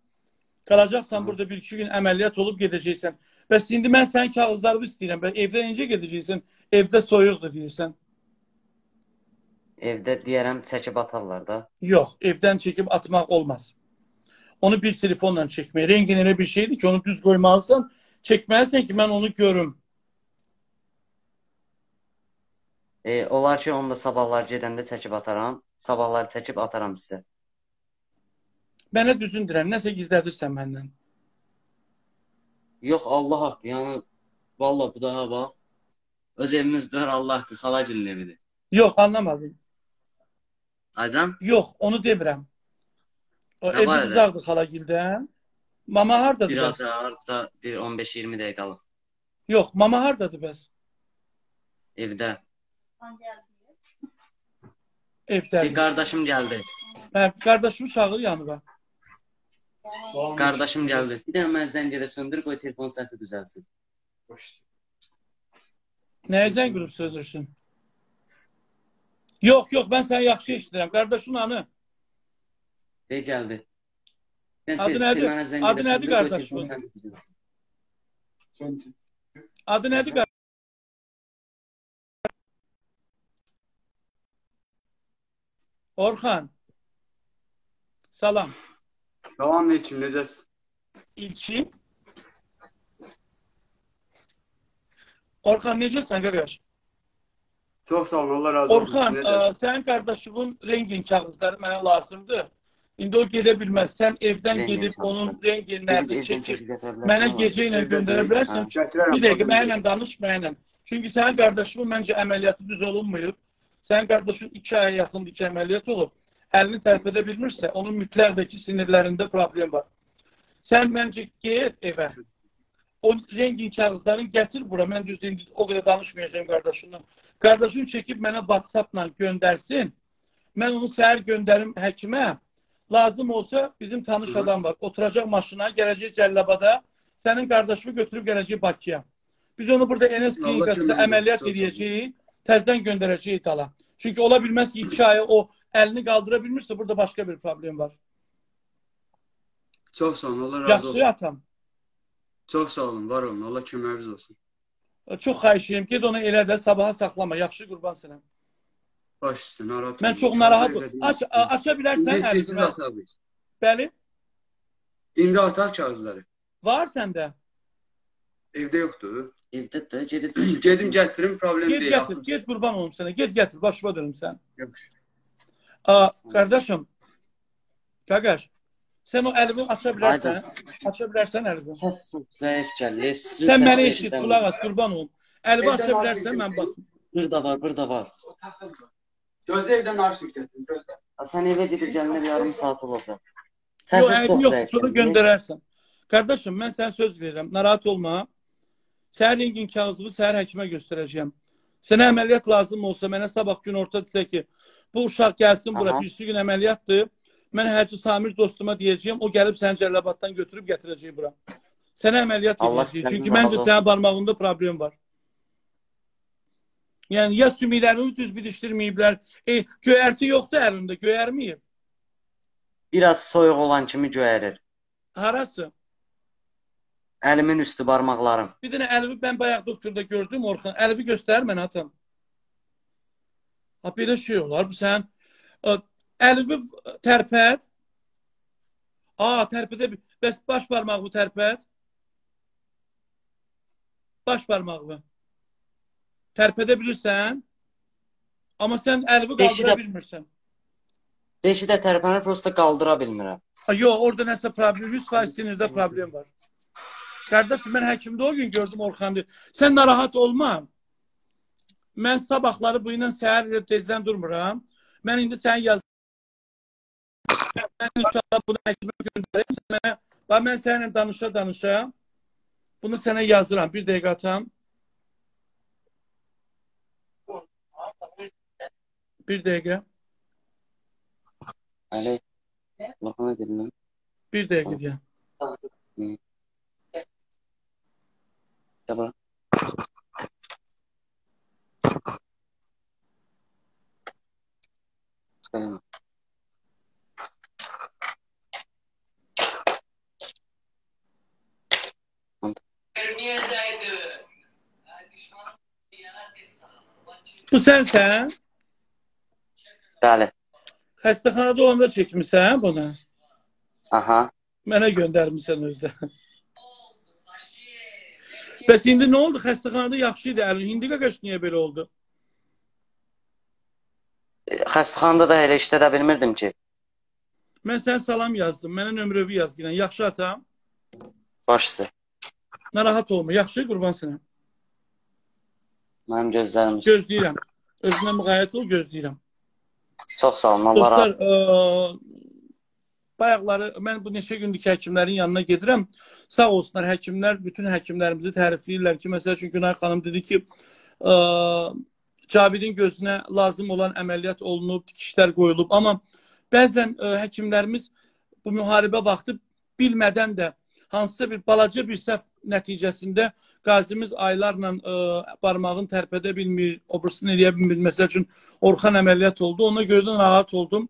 Qalacaqsan burada 1-2 gün əməliyyat olub gedəcəksən. Bəs indi mən sənin kağızlarını istəyirəm. Bəs evdə necə gedəcəksən? Evdə soyuqdur deyirsən.
Evdə deyərəm çəkib atarlar da.
Yox, evdən çəkib atmaq olmaz. Onu bir telefonla çəkmək. Rengin elə bir şeydir ki, onu düz qoymalısan, çəkməlisən ki, mən onu görüm.
E, olar ki, onu da sabahlar gedəndə çəkib ataram. Sabahlar çəkib ataram sizə.
Mənə düzün deyirəm, nəsə gizlədirsən məndən.
Yox, Allah haqqı, yəni valla bu daha bax. Öz evimiz var Allah haqqı, xala gilin evidir.
Yox, anlamadım.
Acan?
Yox, onu demirəm. O
Nə
evimiz
barədə?
uzaqdır xalagildən. Mama hardadır
Biraz
bəs?
harca bir 15-20 dəqiqəlıq
Yox, mama hardadır bəs?
evdə. Bir
Evdə.
qardaşım gəldi.
Hə, qardaşım çağır yanıma.
Qardaşım gəldi. Bir dənə mən zəng edə söndür, qoy telefon səsi düzəlsin.
Nəyə zəng qrup söndürsün? Yox, yox, mən səni yaxşı eşidirəm. Qardaşın anı.
De gəldi.
Adı nədir? Adı nədir
qardaşın?
Adı nədir qardaşın? Orxan. Salam.
Salam ne Elçin,
necəsən? İlçin. Orxan, necəsən, qardaş?
Çox sağ olun, Allah razı olsun.
Orxan, ə,
Necəsiz?
sənin qardaşının rengin kağızları mənə lazımdır. İndi o gedə bilməz. Sən evdən
Rengin
gedib
kağızları.
onun renginlərini
Gedib evdən
çəkib
çəkib gətirə bilərsən.
mənə
amma.
gecə ilə göndərə bilərsən.
Hə.
Gətirərəm.
Bir dəqiqə
problem
mənimlə
deyil.
danış mənimlə. Çünki sənin qardaşının məncə əməliyyatı düz olunmayıb. Sənin qardaşın 2 aya yaxındır ki, əməliyyat olub. Əlini tərpədə bilmirsə, onun mütlərdəki sinirlərində problem var. Sən məncə get evə. O rengin kağızlarını gətir bura. Mən düz indi o qədər danışmayacağam qardaşımla. Qardaşın çəkib mənə WhatsApp-la göndərsin. Mən onu səhər göndərim həkimə. Lazım olsa bizim tanış adam var. Oturacaq maşına, gələcək Cəllabada. Sənin qardaşını götürüb gələcək Bakıya. Biz onu burada
Allah
klinikasında əməliyyat edəcəyik. Təzdən göndərəcəyik itala. Çünki ola bilməz ki, 2 aya o əlini qaldıra bilmirsə, burada başqa bir problem var.
Çox sağ olun, Allah razı
Yaxşı
olsun.
atam.
Çox sağ olun, var olun. Allah köməyiniz olsun.
Çox xahiş edirəm. Get onu elə də sabaha saxlama. Yaxşı qurban sənə.
Baş üstə, narahat
Mən çox narahat aç, aça bilərsən
biz.
Bəli.
İndi ataq kağızları.
Var səndə.
Evdə yoxdur.
Evdə də gedib
Gedim gətirim, problem
Get
deyil.
gətir,
atım.
get qurban olum sənə. Get gətir, başıma dönüm sən.
Yaxşı.
Aa, qardaşım. Qaqaş, sən o əlini aça bilərsən. Aça bilərsən əlini.
Səs zəif gəlir.
Sən məni eşit, qulaq as, qurban olum. Əlini
Evdən
aça bilərsən, mən basım.
Burada var, burada var.
Gözlə evdən narşik gətirin, gözlə.
Sən evə gedib bir yarım saat olacaq.
Yox,
Səsin
əlim
çox
yox, sonra göndərərsən. Qardaşım, mən sənə söz verirəm, narahat olma. Səhər rengin kağızını səhər həkimə göstərəcəyəm. Sənə əməliyyat lazım olsa, mənə sabah gün orta desə ki, bu uşaq gəlsin bura, birisi gün əməliyyatdır. Mən Hacı Samir dostuma deyəcəyəm, o gəlib səni Cəlilabaddan götürüb gətirəcək bura. Sənə əməliyyat
Allah
edəcək.
sizdən
Çünki
razı
məncə
olsun.
sənin barmağında problem var. Yəni ya sümüklərini düz bitişdirməyiblər, e, göyərti yoxdur əlində, göyərməyib.
Biraz soyuq olan kimi göyərir.
Harası?
Əlimin üstü barmaqlarım.
Bir dənə Əlvi mən bayaq doktorda gördüm Orxan. Əlvi göstər mənə atam. Ha belə şey olar. Bu sən ə, Əlvi tərpət. A, tərpədə bir- bəs baş barmağımı tərpət. baş barmağımı. Tərpədə bilirsən? Amma sən
Beşi
qaldıra bilmirsən.
Beşi də tərpənir, prosta qaldıra bilmirəm.
Yox, orada nəsə problem, 100% sinirdə problem var. Qardaşım, mən həkimdə o gün gördüm Orxandı. Sən narahat olma. Mən sabahları bu ilə səhər tezdən durmuram. Mən indi sənin yaz inşallah bunu mecbur göndereyim sana. Ben, ben seninle danışa danışa bunu sana yazıram. Bir dakika tam. Bir dakika.
Alo. Bakın edin
Bir dakika
diye. Tamam. Tamam.
Bu sənsən?
Bəli.
Xəstəxanada olanda çəkmisən bunu?
Aha.
Mənə göndərmisən özdə. Bəs indi nə oldu? Xəstəxanada yaxşı idi. Əlin indi qaqaş niyə belə oldu?
E, Xəstəxanada da elə işlədə bilmirdim ki.
Mən sənə salam yazdım. Mənə nömrəvi yaz ginən. Yaxşı atam.
Baş üstə.
Narahat olma. Yaxşı qurban sənə.
Mənim gözlərim.
Gözləyirəm. Özünə müğayət ol, gözləyirəm.
Çox sağ olun. Allah
Dostlar, ə, bayaqları mən bu neçə gündür ki, həkimlərin yanına gedirəm. Sağ olsunlar həkimlər, bütün həkimlərimizi tərifləyirlər ki, məsəl üçün Günay xanım dedi ki, ə, Cavidin gözünə lazım olan əməliyyat olunub, tikişlər qoyulub, amma bəzən ə, həkimlərimiz bu müharibə vaxtı bilmədən də hansısa bir balaca bir səhv nəticəsində qazimiz aylarla ə, barmağını tərpədə bilmir, obrusunu eləyə bilmir. Məsəl üçün Orxan əməliyyat oldu. Ona görə də narahat oldum.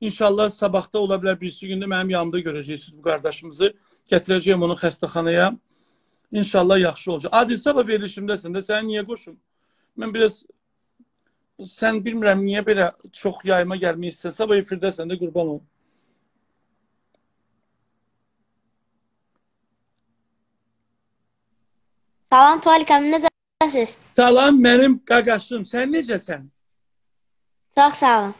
İnşallah sabahda ola bilər birisi gündə mənim yanımda görəcəksiniz bu qardaşımızı. Gətirəcəyəm onu xəstəxanaya. İnşallah yaxşı olacaq. Adil sabah verilişimdəsən də səni niyə qoşum? Mən biraz sən bilmirəm niyə belə çox yayıma gəlmək istəsən. Sabah efirdəsən də qurban ol.
Salam Tuvalikam, necəsiz?
Salam mənim qaqaşım. Sən necəsən?
Çox sağ olun.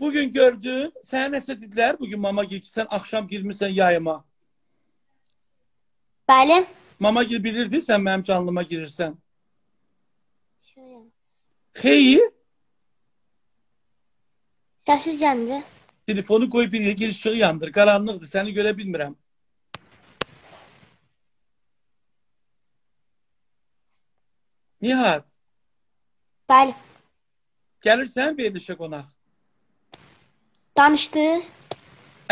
Bugün gördün, sənə nəsə dedilər bugün mama gil ki, sən axşam girmisən yayıma.
Bəli.
Mama gil bilirdi sən mənim canlıma girirsən. Xeyr,
Səssiz gəlmir.
telefonu qoy bir yerə gir işığı yandır. Qaranlıqdır, səni görə bilmirəm. Nihat,
Bəli.
gəlirsən verilişə qonaq.
Danışdınız?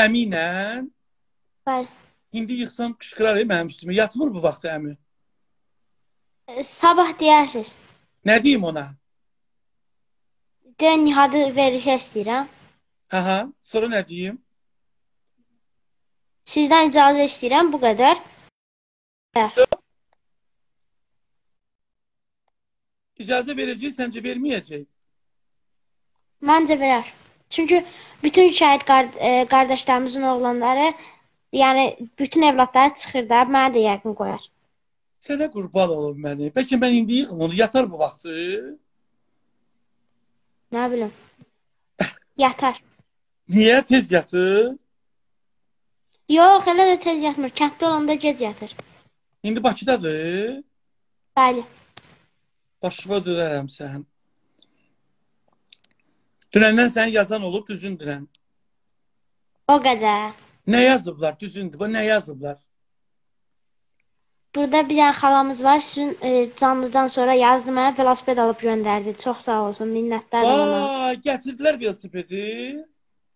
Əminən.
Bəli.
İndi yıxsam qışqırar ey mənim üstümə. Yatmır bu vaxtı əmi.
E, Sabah deyərsiniz.
Nə deyim ona?
Deyən Nihadı verişə istəyirəm.
Ha ha. Sonra nə deyim?
Sizdən icazə istəyirəm, bu qədər.
İcazə verəcək, səncə verməyəcək?
Məncə verər. Çünki bütün şəhid qar- e, qardaşlarımızın oğlanları, yəni bütün evladları çıxır da, mənə də yəqin qoyar.
Sənə qurban olum məni. Bəlkə mən indi yıxım onu. Yatar bu vaxtı.
Nə bilim. Yatar.
Niyə tez yatır?
Yox, elə də tez yatmır. Kənddə olanda gec yatır.
İndi Bakıdadır.
Bəli.
Başıma dönərəm sən. Dünəndən səni yazan olub, düzün dünən.
O qədər.
Nə yazıblar? Düzündür. Bu nə yazıblar?
Burada bir dənə xalamız var. Sizin e, canlıdan sonra yazdı mənə velosiped alıb göndərdi. Çox sağ olsun. Minnətdaram ona.
Vay, gətirdilər velosipedi.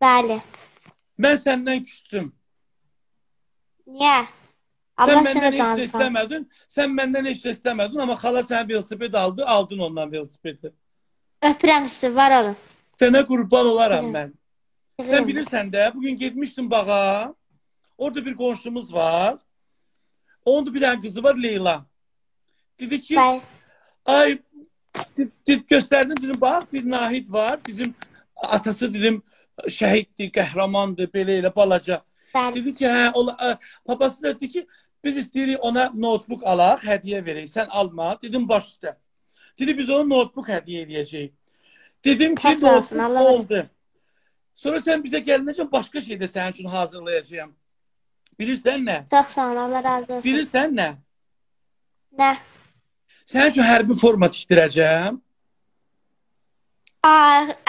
Bəli.
Mən səndən küstüm.
Niyə?
Sen
benden
hiç
de
istemedin. Sen benden hiç de istemedin ama hala sen velosiped aldı. Aldın ondan velosipedi.
Öpürəm sizi, var olun.
Sənə qurban olaram ben.
Sen
bilirsen de bugün gitmiştim bağa. Orada bir komşumuz var. Onun bir tane kızı var Leyla. Dedi ki ay did, did, gösterdim dedim bak bir Nahit var. Bizim atası dedim şehitdi, qəhrəmandı, belə elə balaca. Dedi ki, hə, e, babası da dedi ki, Biz istəyirik ona notebook alaq, hədiyyə verək. Sən alma. Dedim baş üstə. Dedi biz ona notebook hədiyyə edəcəyik. Dedim ki,
olasın,
notebook
Allah
oldu. Sonra sən bizə gəlinəcən başqa şey də sənin üçün hazırlayacağam. Bilirsən nə?
Çox sağ ol, Allah razı olsun.
Bilirsən nə?
Nə?
Sənin üçün hərbi forma tikdirəcəm.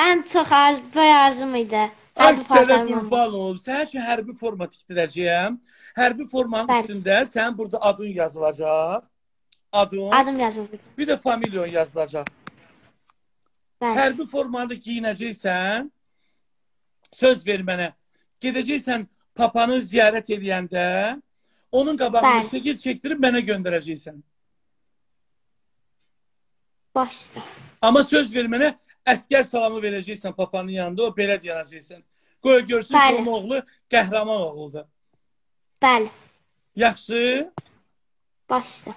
Ən çox arz, boy arzum idi.
Ay sənə qurban olum. Sənin üçün hərbi forma tikdirəcəyəm. Hərbi formanın
Bəli.
üstündə sənin burada adın yazılacaq. Adın,
Adım yazıldı.
bir də familyon yazılacaq.
Bəli.
Hərbi formanı da giyinəcəksən. Söz ver mənə. Gedəcəksən papanı ziyarət edəndə onun qabağında
Bəli.
şəkil çəkdirib mənə göndərəcəksən.
Baş üstə.
Amma söz ver mənə əskər salamı verəcəksən papanın yanında, o belə deyəcəksən. Qoy görsün ki, onun oğlu qəhrəman oğludur.
Bəli.
Yaxşı.
Baş üstə.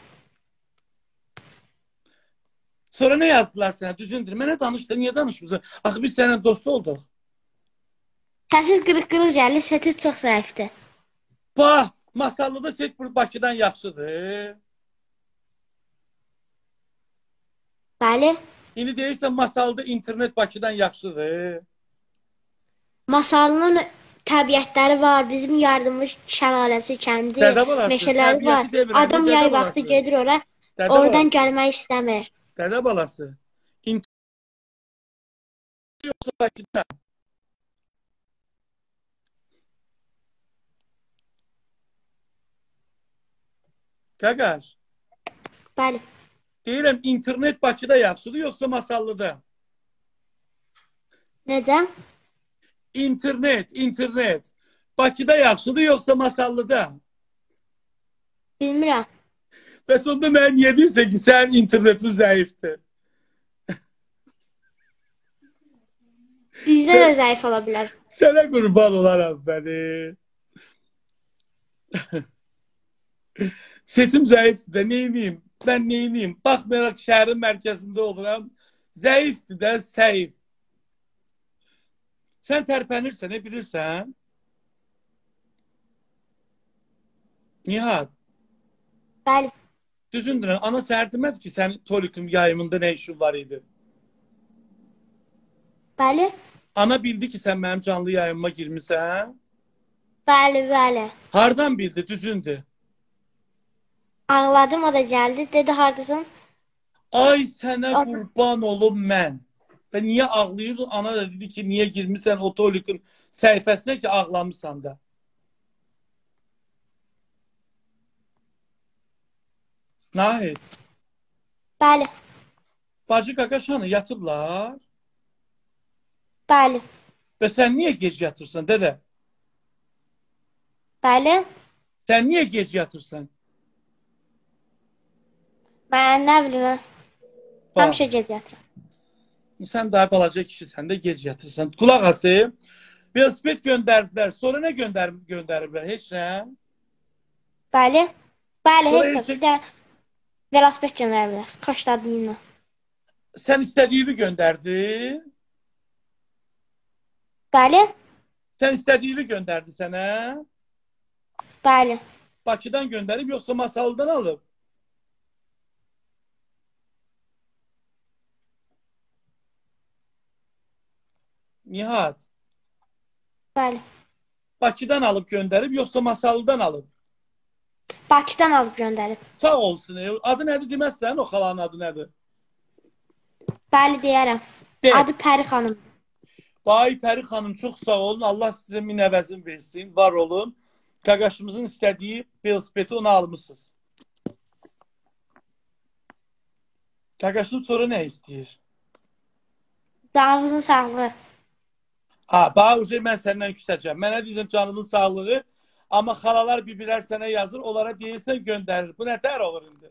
Sonra nə yazdılar sənə? Düzündür. Mənə danış da, niyə danışmırsan? Axı biz səninlə dost olduq.
Səsiz qırıq-qırıq gəlir, səsi çox zəifdir.
Bax, masallıda set bu Bakıdan yaxşıdır.
Bəli.
İndi deyirsən masalda internet Bakıdan yaxşıdır.
Masalının təbiətləri var. Bizim yardımmış şəlaləsi, kəndi, meşələri var.
demirəm,
Adam yay
balası.
vaxtı gedir ora,
Dədə
oradan
balası.
gəlmək istəmir.
Dədə balası. İnternet yoxsa Bakıda? Qaqaş,
Bəli.
deyirəm internet Bakıda yaxşıdır yoxsa masallıda?
Necə?
İnternet, internet. Bakıda yaxşıdır yoxsa masallıda?
Bilmirəm.
Bəs onda mən niyə deyirsən ki, sənin internetin zəifdir?
Bizdə də zəif ola bilər.
Sənə qurban olaram bəni. Setim zəifdir də, neyniyim? Mən neyniyim? Baxmayaraq şəhərin mərkəzində oluram. Zəifdir də, səif. Sən tərpənirsən, nə bilirsən? Nihat,
Bəli.
düzündür. Ana demədi ki, sənin tolikum yayımında nə işin var idi?
Bəli.
Ana bildi ki, sən mənim canlı yayımıma girmisən.
Bəli, bəli.
Hardan bildi? Düzündür.
Ağladım, o da gəldi. Dedi, hardasan?
Ay sənə
Ay.
qurban olum mən. Və niyə ağlayırdın? Ana da dedi ki, niyə girmisən o tolikun səhifəsinə ki, ağlamısan da. Nahid,
Bəli.
bacı qaqaşanı yatıblar.
Bəli.
Və sən niyə gec yatırsan, dədə?
Bəli.
Sən niyə gec yatırsan?
Mən nə bilim. Həmişə gec yatıram.
Sən daha balaca kişisən də gec yatırsan. Qulaq asım. Velosiped göndərdilər. Sonra nə göndər göndəriblər? Heç nə.
Bəli. Bəli,
Sonra
heç
heç-
bir də velosiped göndəriblər. Xoşladığımla.
Sən istədiyini göndərdi.
Bəli.
Sən istədiyini göndərdi sənə.
Bəli.
Bakıdan göndərib yoxsa Masallıdan alıb? Nihat,
Bəli.
Bakıdan alıb göndərib yoxsa Masallıdan alıb?
Bakıdan alıb göndərib.
Sağ olsun. e. Adı nədir deməzsən o xalanın adı nədir?
Bəli deyərəm.
De.
Adı Pəri xanım.
Vay Pəri xanım çox sağ olun. Allah sizə min əvəzin versin. Var olun. Qaqaşımızın istədiyi velosipedi ona almısınız. Qaqaşım sonra nə istəyir?
Canınızın sağlığı.
Ha, bax, uje mən səndən küsəcəm. Mənə deyirsən canının sağlığı, amma xalalar bibilər sənə yazır, onlara deyirsən göndərir. Bu nətər olur indi?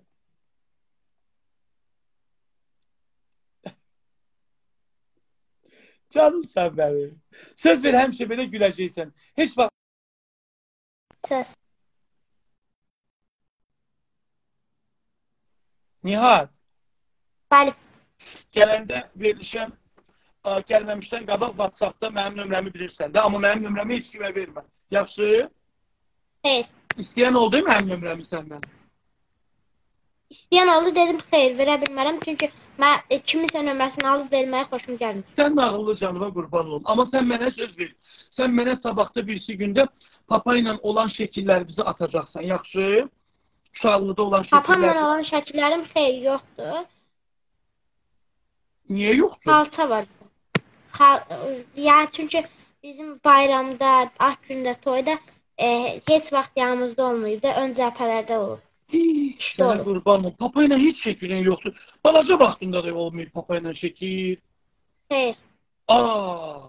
Canım sən mənim. Söz ver həmişə belə güləcəksən. Heç vaxt
Söz.
Nihat,
Bəli.
gələndə verilişəm ə, gəlməmişdən qabaq WhatsApp-da mənim nömrəmi bilirsən də, amma mənim nömrəmi heç kimə vermə. Yaxşı?
Xeyr.
İstəyən oldu mənim nömrəmi səndən?
İstəyən oldu dedim xeyr verə bilmərəm çünki mən e, kiminsə nömrəsini alıb verməyə xoşum gəlmir.
Sən nağıllı canıma qurban olum. Amma sən mənə söz ver. Sən mənə sabahda birisi gündə papa ilə olan şəkilləri bizə atacaqsan. Yaxşı? Uşaqlıqda olan
Papamla
şəkillər.
olan şəkillərim xeyr yoxdur.
Niyə yoxdur?
Xalça var. Yəni çünki bizim bayramda, ad gündə, toyda e, heç vaxt yanımızda olmayıb da ön cəbhələrdə olub. İşte
Sənə
olub.
qurban olum. Papa ilə heç şəkilin yoxdur. Balaca vaxtında da olmayıb papa ilə şəkil.
Xeyr.
Aa.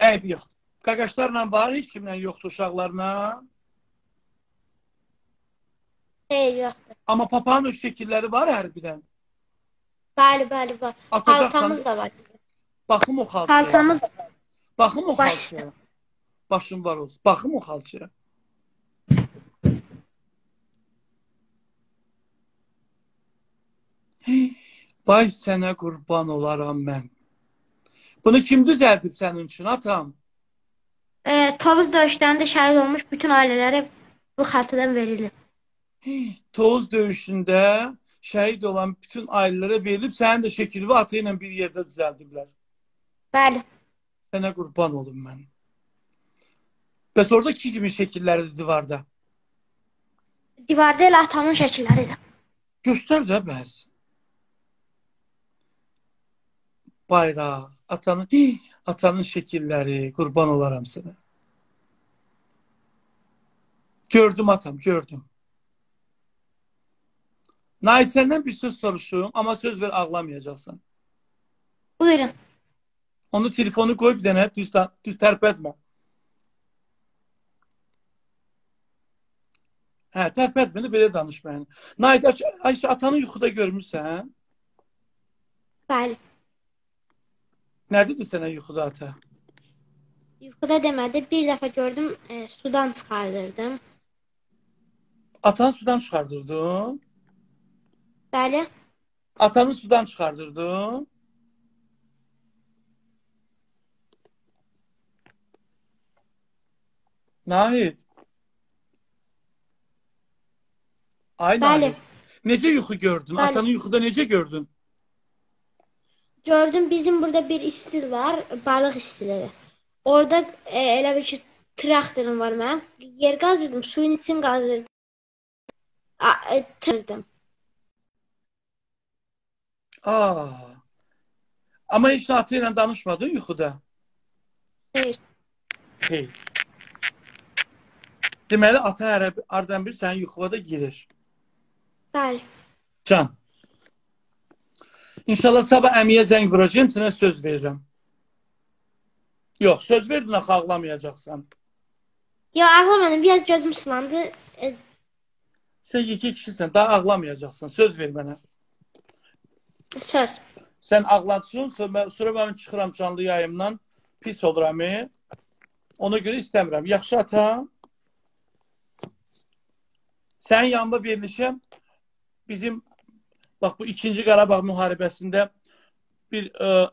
Eyb yox. Qaqaşlarla var, heç kimlə yoxdur uşaqlarla.
Xeyr yoxdur.
Amma papanın öz şəkilləri var hərbidən.
Bəli, bəli var.
Atacaqsan.
Xalçamız da var.
Baxım o xalçaya.
Xalçamız da var.
Baxım o xalçaya. Başım var olsun. Baxım o xalçaya. Hey, Vay sənə qurban olaram mən. Bunu kim düzəldib sənin üçün atam?
E, Tovuz döyüşlərində şəhid olmuş bütün ailələrə bu xalçadan verilir.
Toz döyüşündə şəhid olan bütün ailələrə verilib, sənin də şəkil və atı ilə bir yerdə düzəldiblər.
Bəli.
Sənə qurban olum mən. Bəs orada iki kimin şəkilləri divarda?
Divarda elə atamın şəkilləridir.
Göstər də bəs. Bayraq, atanın, Hii, atanın şəkilləri, qurban olaram sənə. Gördüm atam, gördüm. Nait səndən bir söz soruşum, amma söz ver ağlamayacaqsan.
Buyurun.
Onu telefonu bir dənə, düz, düz tərpətmə. Hə, tərpətməni belə danış mənə. Nait, Ayşə, atanı yuxuda görmüsən?
Bəli.
Nə dedi sənə yuxuda ata?
Yuxuda demədi. Bir dəfə gördüm, e, sudan çıxardırdım.
Atanı sudan çıxardırdın?
Bəli.
Atanı sudan çıxardırdın? Nahid. Ay
Bəli.
Nahid. Necə yuxu gördün?
Bəli.
Atanı yuxuda necə gördün?
Gördüm bizim burada bir istil var, balıq istili. Orada e, elə bir ki traktorum var mənim. Yer qazırdım, suyun için qazırdım. A- e, Tırdım.
Aa. Amma heç ata ilə danışmadın yuxuda.
Xeyr.
Xeyr. Deməli ata hərə hardan bir sənin yuxuya da girir.
Bəli.
Can. İnşallah sabah əmiyə zəng vuracağım, sənə söz verirəm. Yox, söz verdin axı ağlamayacaqsan.
Ya ağlamadım, biraz gözüm sulandı.
Sən yekə kişisən, daha ağlamayacaqsan. Söz ver mənə.
Söz.
Sən ağlatsın, sonra mən çıxıram canlı yayımdan, pis oluram. e. Ona görə istəmirəm. Yaxşı ata. Sənin yanında verilişəm. Bizim bax bu 2-ci Qarabağ müharibəsində bir ə,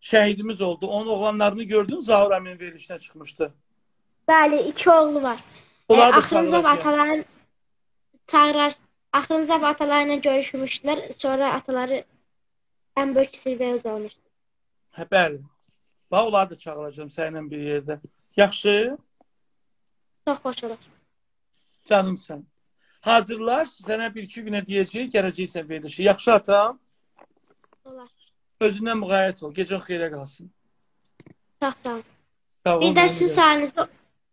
şəhidimiz oldu. Onun oğlanlarını gördün, Zaur Əmin verilişinə çıxmışdı.
Bəli, iki oğlu var. E,
Onlar da
Axırıncı ataların çağırar. Axırıncı atalarla görüşmüşdülər. Sonra ataları ən böyük sirvəyə uzanmışdı.
Hə, bəli. Bax, onları da çağıracağım səninlə bir yerdə. Yaxşı?
Çox xoş olur.
Canım sən. Hazırlaş, sənə bir-iki günə deyəcəyik, gələcəksən verilişi. Yaxşı atam?
Olar.
Özündən müğayət ol. Gecən xeyrə qalsın.
Sağ olun.
Sağ ol.
Bir də sizin sayenizdə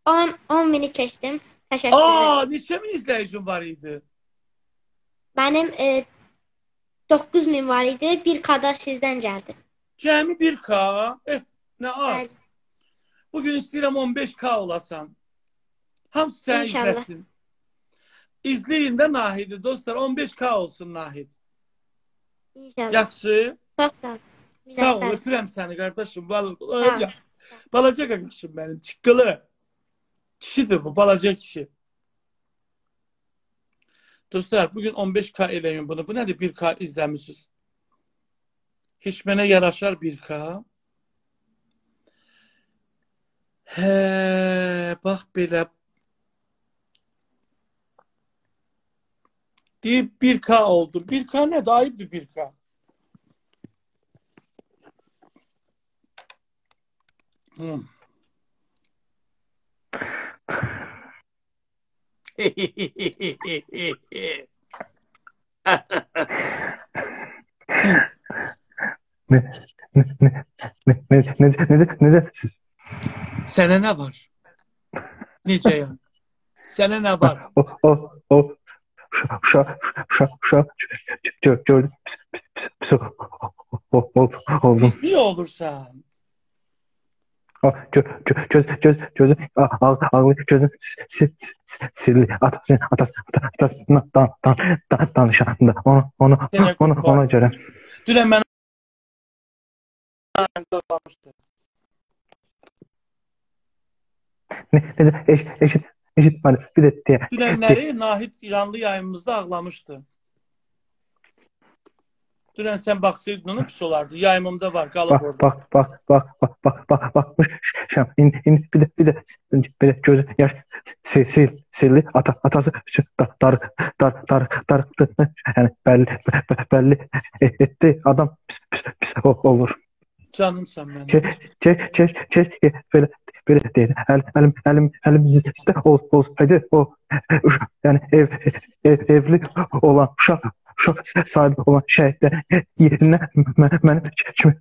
10 10 mini çəkdim. Təşəkkür edirəm.
Aa, neçə min izləyicin var idi?
Mənim e, 9 min var idi. Bir kadar sizdən gəldi.
Cəmi 1K. Eh, nə az.
Bəli.
Bugün istəyirəm 15K olasan. Hamısı səni
İnşallah.
izləsin. İzləyin də Nahidi dostlar. 15K olsun Nahid.
İnşallah.
Yaxşı.
Çox sağ olun.
Sağ ol, öpürəm səni qardaşım.
Ol.
Balaca, balaca qardaşım mənim, çıqqılı. Kişidir bu, balaca kişi. Dostlar, bugün 15K eləyin bunu. Bu nədir 1K izləmisiniz? Heç mənə yaraşar 1K. Hə. bax belə deyib 1K oldu. 1K nədir? Ayıbdır 1K. Hı.
ne, ne, ne, ne, ne, ne, ne, ne dersiniz?
Sene ne var? Nice ya. Sene ne var?
O, o, o. Şa, şa, şa, şa. Gördüm. Oldum.
Pisliği olursan
göz göz göz ağ ağlı gözün sirli atasın atasın atasın dan dan dan danışanda onu onu onu ona göre.
Dünən mən
ne ne eş eşit eşit var bir de diye.
Dünənləri Nahid İranlı yayımımızda ağlamışdı. Dünən sən baxsaydın onu pis olardı. Yayımımda var, qalıb
bak
orada.
bak bak bak bak bak bak bakmış şam in in bir de bir de bir de göz yaş sil sil silli ata atası dar dar dar dar dar yani belli belli etti adam pis pis pis olur
Canımsan mənim.
çek çek çek çek böyle böyle değil el elim elim elimizde ol olsaydı o yani ev, ev evli olan uşak sahib olan şəhidlər yerinə mənim kimi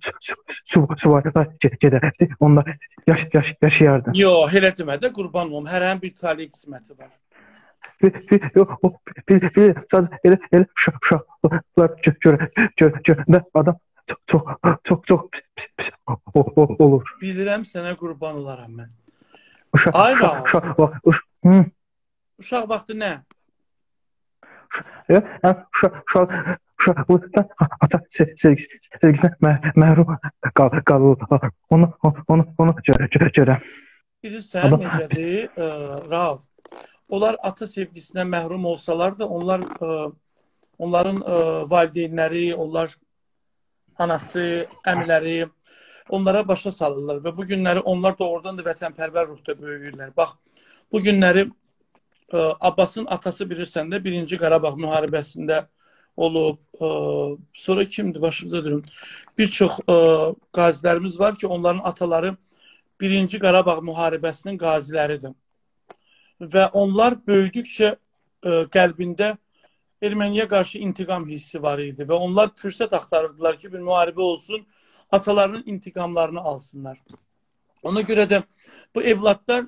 süvarilər gedərdi. Onlar yaş, yaş, yaşayardı.
Yox, elə demə də qurban olum. Hərənin bir tali qisməti var.
Bilirəm, sadəcə elə, elə uşaqlar görəndə adam çox, çox, çox pis, pis olur.
Bilirəm, sənə qurban olaram mən.
Uşaq,
Ay,
uşaq, uşaq, uşaq,
uşaq vaxtı nə?
Uşaqlıqdan ata se- sevgisi sevgisinə mə- məhrum qal qalırlar. Onu onu onu görə görə görə.
Bilirsən necədir? Ə, Rauf. Onlar ata sevgisindən məhrum olsalar da onlar ə, onların ə, valideynləri, onlar anası, əmiləri onlara başa salırlar və bu günləri onlar doğrudan da vətənpərvər ruhda böyüyürlər. Bax, bu günləri ə, Abbasın atası bilirsən də 1-ci Qarabağ müharibəsində olub. Ə, sonra kimdir? Başımıza durun. Bir çox ə, qazilərimiz var ki, onların ataları 1-ci Qarabağ müharibəsinin qaziləridir. Və onlar böyüdükcə ə, qəlbində Erməniyə qarşı intiqam hissi var idi və onlar fürsət axtarırdılar ki, bir müharibə olsun, atalarının intiqamlarını alsınlar. Ona görə də bu evladlar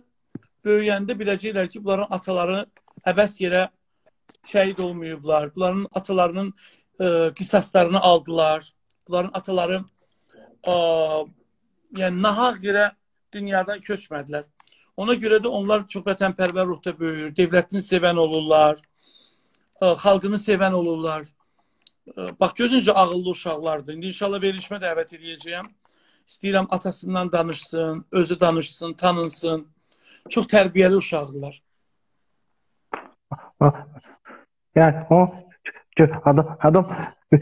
böyüyəndə biləcəklər ki, bunların ataları əbəs yerə şəhid olmayıblar. Bunların atalarının ə, qisaslarını aldılar. Bunların ataları ə, yəni nahaq yerə dünyadan köçmədilər. Ona görə də onlar çox vətənpərvər ruhda böyüyür, dövlətini sevən olurlar, ə, xalqını sevən olurlar. Ə, Bax gözüncə ağıllı uşaqlardır. İndi inşallah verilişmə dəvət edəcəyəm. İstəyirəm atasından danışsın, özü danışsın, tanınsın. Çox tərbiyəli uşaqdılar.
Yəni o adam adam bir,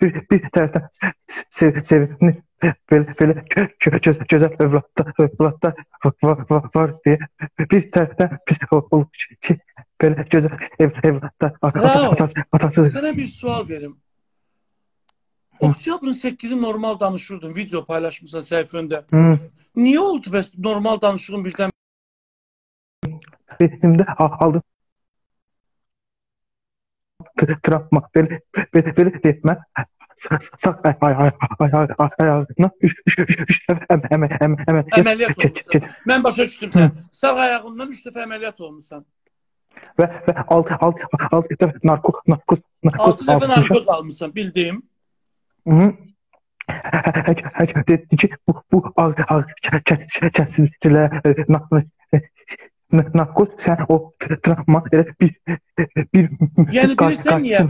bir, bir tərəfdən sev, sevimli belə belə göz, gözəl övladda övladda var, var, var deyə bir tərəfdən pis olmuş ki, belə gözəl ev,
evladda
atasız atasız.
Sənə bir sual verim. Oktyabrın 8-i normal danışırdın, video paylaşmışsan səhifəndə. Niyə oldu bəs normal danışığın birdən
benim de aldım travma bel bel bel etme sak ay ay ay ay ay ay ayağına üç üç üç üç em em em em
ameliyat
olmuşsun.
Ben başa düştüm sen. Sağ ayağından üç defa ameliyat olmuşsun.
Ve ve altı altı altı defa narkoz narkoz
narkoz. Altı defa narkoz almışsın bildiğim.
Hı. Dedi ki bu bu ağ ağ çaresizliğe narkoz sən o travma elə bir bir
Yəni bilirsən niyə?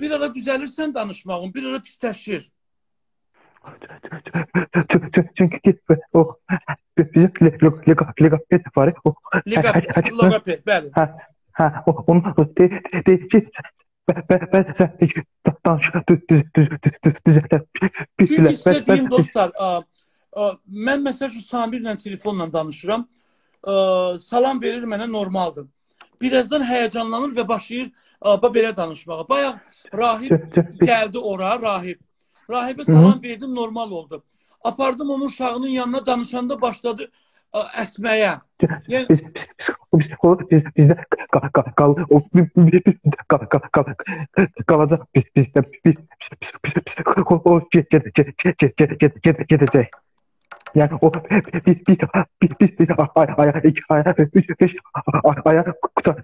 Bir ara düzəlirsən danışmağın, bir ara pisləşir.
Çünki o bizim logoped var.
Logoped, logoped, bəli.
Hə, hə, onun deyir ki, bəs danış, düzəltər.
Çünki istədiyim dostlar, mən məsəl üçün Samirlə telefonla danışıram ə, salam verir mənə normaldır. Bir azdan həyəcanlanır və başlayır ə, belə danışmağa. Bayaq rahib gəldi ora, rahib. Rahibə salam verdim, normal oldu. Apardım onun şahının yanına danışanda başladı ə, əsməyə. Yəni
biz biz biz bizdə qal o qalacaq biz bizdə biz o gedəcək gedəcək. Yəni o biz biz biz biz biz ay ay iki ay üç beş ay ay qutar.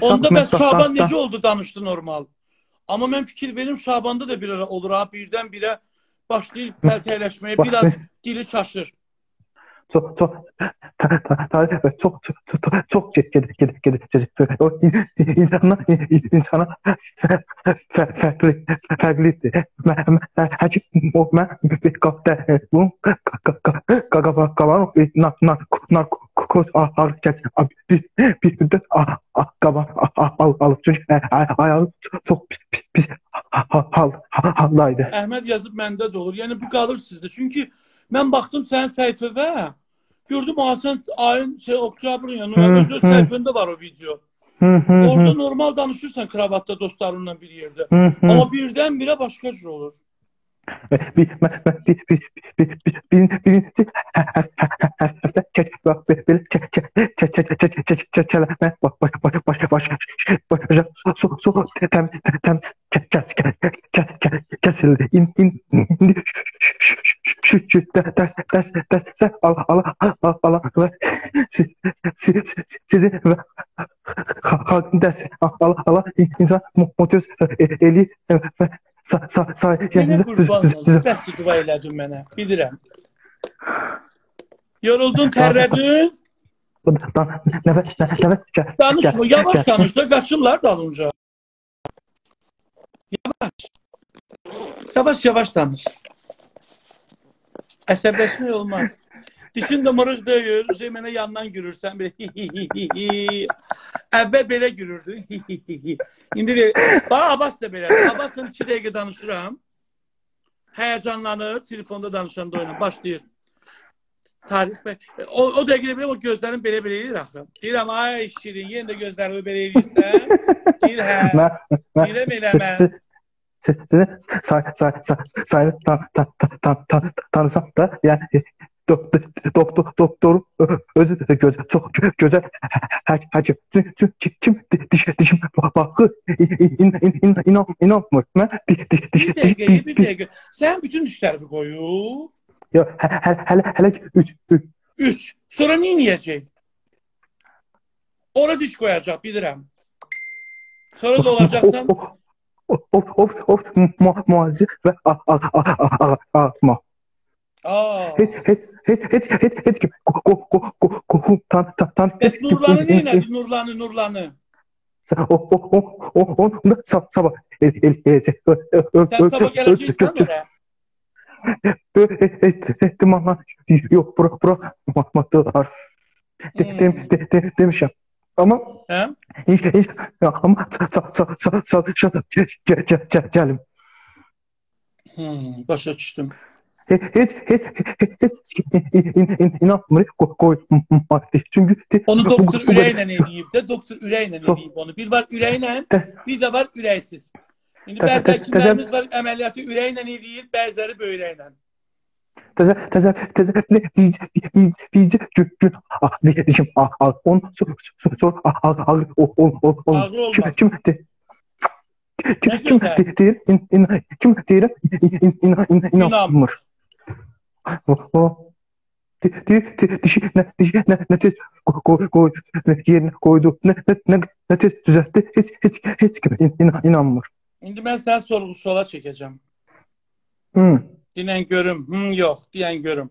Onda bəs Şaban necə oldu danışdı normal. Amma mən fikir verim Şabanda da bir ara olur ha birdən-birə başlayır pəltəyləşməyə, biraz dili çaşır
çok çok ta, ta, ta, çok çok çok çok kedi kedi kedi kedi o insana insana farklı farklı her şey o ben bir kapta bu kaka kavan nar nar nar koz al kes bir bir de kavan al al çünkü ayal çok pis pis hal hal halaydı.
Ahmet yazıp mende de olur. Yani bu kalır sizde. Çünkü ben baktım sen sayfada gördüm Hasan Ayın şey Okçabr'ın yanına
özür
sayfında var o video. Orada normal danışırsan kravatta dostlarınla bir
yerde.
Ama birdenbire başka şey olur.
bir, bir, bir, bir, bir, birinci həftə çək, belə çək, çək, çək, çək, çək, çək, çək, çələmə, baş, baş, baş, baş, baş, baş, su, su, təm, təm, kəs, kəs, kəs, kəsildi, in, in, indi, şükür, dəs, dəs, dəs, sə, ala, ala, ala, ala, sizi və xalqın dəs, ala, ala, insan motiv eli və sa sa sa
Yenə qurban olsun. Bəs dua elədin mənə. Bilirəm. Yoruldun, tərlədin.
Nefes nefes
Danışma, yavaş danış da qaçırlar dalınca. Yavaş. Yavaş yavaş danış. Əsəbləşmək olmaz. Dişin damarız döyür. Jemene yandan gülürsen böyle Ebbe bele gülürdü. Şimdi de bana Abbas da belə. Abbasın iki dəqiqə danışıram. Həyəcanlanır. Telefonda danışanda oyla başlayır. Tarif Bey. O, o dəqiqə belə o gözlərim belə belə eləyir axı. Deyirəm ay şirin yenə də gözlərimi belə eləyirsən. Deyir hə. Deyirəm eləmə.
Sizi say say say say tam tam tam tam tanısam da yani doktor doktor doktor özü güzel çok güzel hakim çünkü kim diş dişim bakı in in in inan inanmır ben diş diş diş
Bir dəqiqə, bir dəqiqə. Sən bütün dişlərini qoyub.
ya hele hele hele üç üç
3. Sonra nə edəcək? Ora diş qoyacaq, bilirəm. Sonra da olacaqsan
of of of muazzı ve atma.
Aa.
Hiç hiç het het het het kim ko ko ko ko ko tan tan tan
es nurlanı yine nurlanı nurlanı.
O o o o o sab sabah. E, el el el
sen sabah geleceksin oraya.
E, e, Ettim ama yok bura bura bakmadılar. Hmm. Dem de, de, demişim. Ama hiç hiç ama sal sal sal sal şat gelim
hmm, başa
düştüm. Çünkü
onu doktor Üreynen eleyip de doktor
Üreynen
eleyip onu. Bir var
Üreynen,
bir de var Üreysiz.
Şimdi
bəzi həkimlərimiz var ameliyatı əməliyyatı ürəklə eləyir, bəziləri böyrəklə.
Təzə, təzə, təzə, biz, biz, biz, gün, gün, ah, dişim, ah, ah, on, sor, sor, sor, ah, ah, ah, on, on,
on, on,
kim, kim, de, kim, kim, deyir, in, in, kim deyir, in, in, in, in, inanmır. O o di di di dişi ne dişi ne ne tez koy koy ne yerine koydu ne ne ne ne tez düzeltti hiç hiç hiç kim in, in, inanmır.
İndi mən səni sorğu-suala çəkəcəm.
Hmm.
Dinən görüm, hmm, yox, deyən görüm.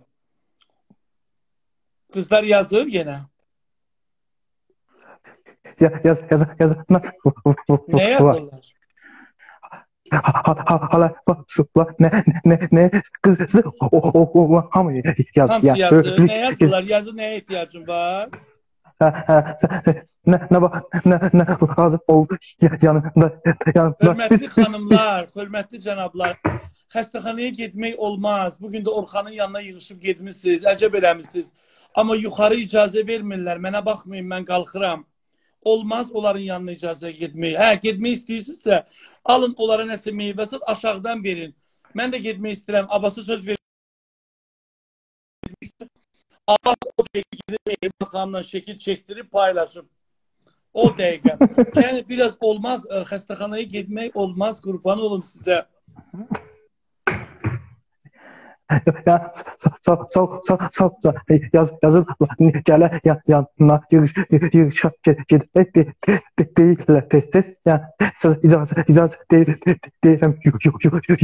Qızlar yazır yenə.
Ya yaz yaz yaz na
Nə yazırlar?
Hala supla ne ne ne kız o o o hamı yaz
Hamısı
ya
yazır. Nə yazırlar? Yazır nəyə ehtiyacın var?
ne ne bak ne ne lazım oldu yanında yanında
Hörmətli xanımlar, hörmətli cənablar, xəstəxanaya getmək olmaz. Bu gün də Orxanın yanına yığılıb getmisiniz, əcəb eləmisiniz. Amma yuxarı icazə vermirlər. Mənə baxmayın, mən qalxıram. Olmaz onların yanına icazə getmək. Hə, getmək istəyirsinizsə, alın onlara nəsə meyvə sat, aşağıdan verin. Mən də getmək istəyirəm. Abbasa söz verin. Abbas o dəqiqə gedib Mehriban xanımla şəkil çəkdirib paylaşıb. O dəqiqə. Yəni biraz olmaz, ə, xəstəxanaya getmək olmaz, qurban olum sizə
ya so so so so so yaz yazın gele ya ya yanına yürüş yürüş gidetti değil tesis ya icaz icaz değil değilim yok yok yok yok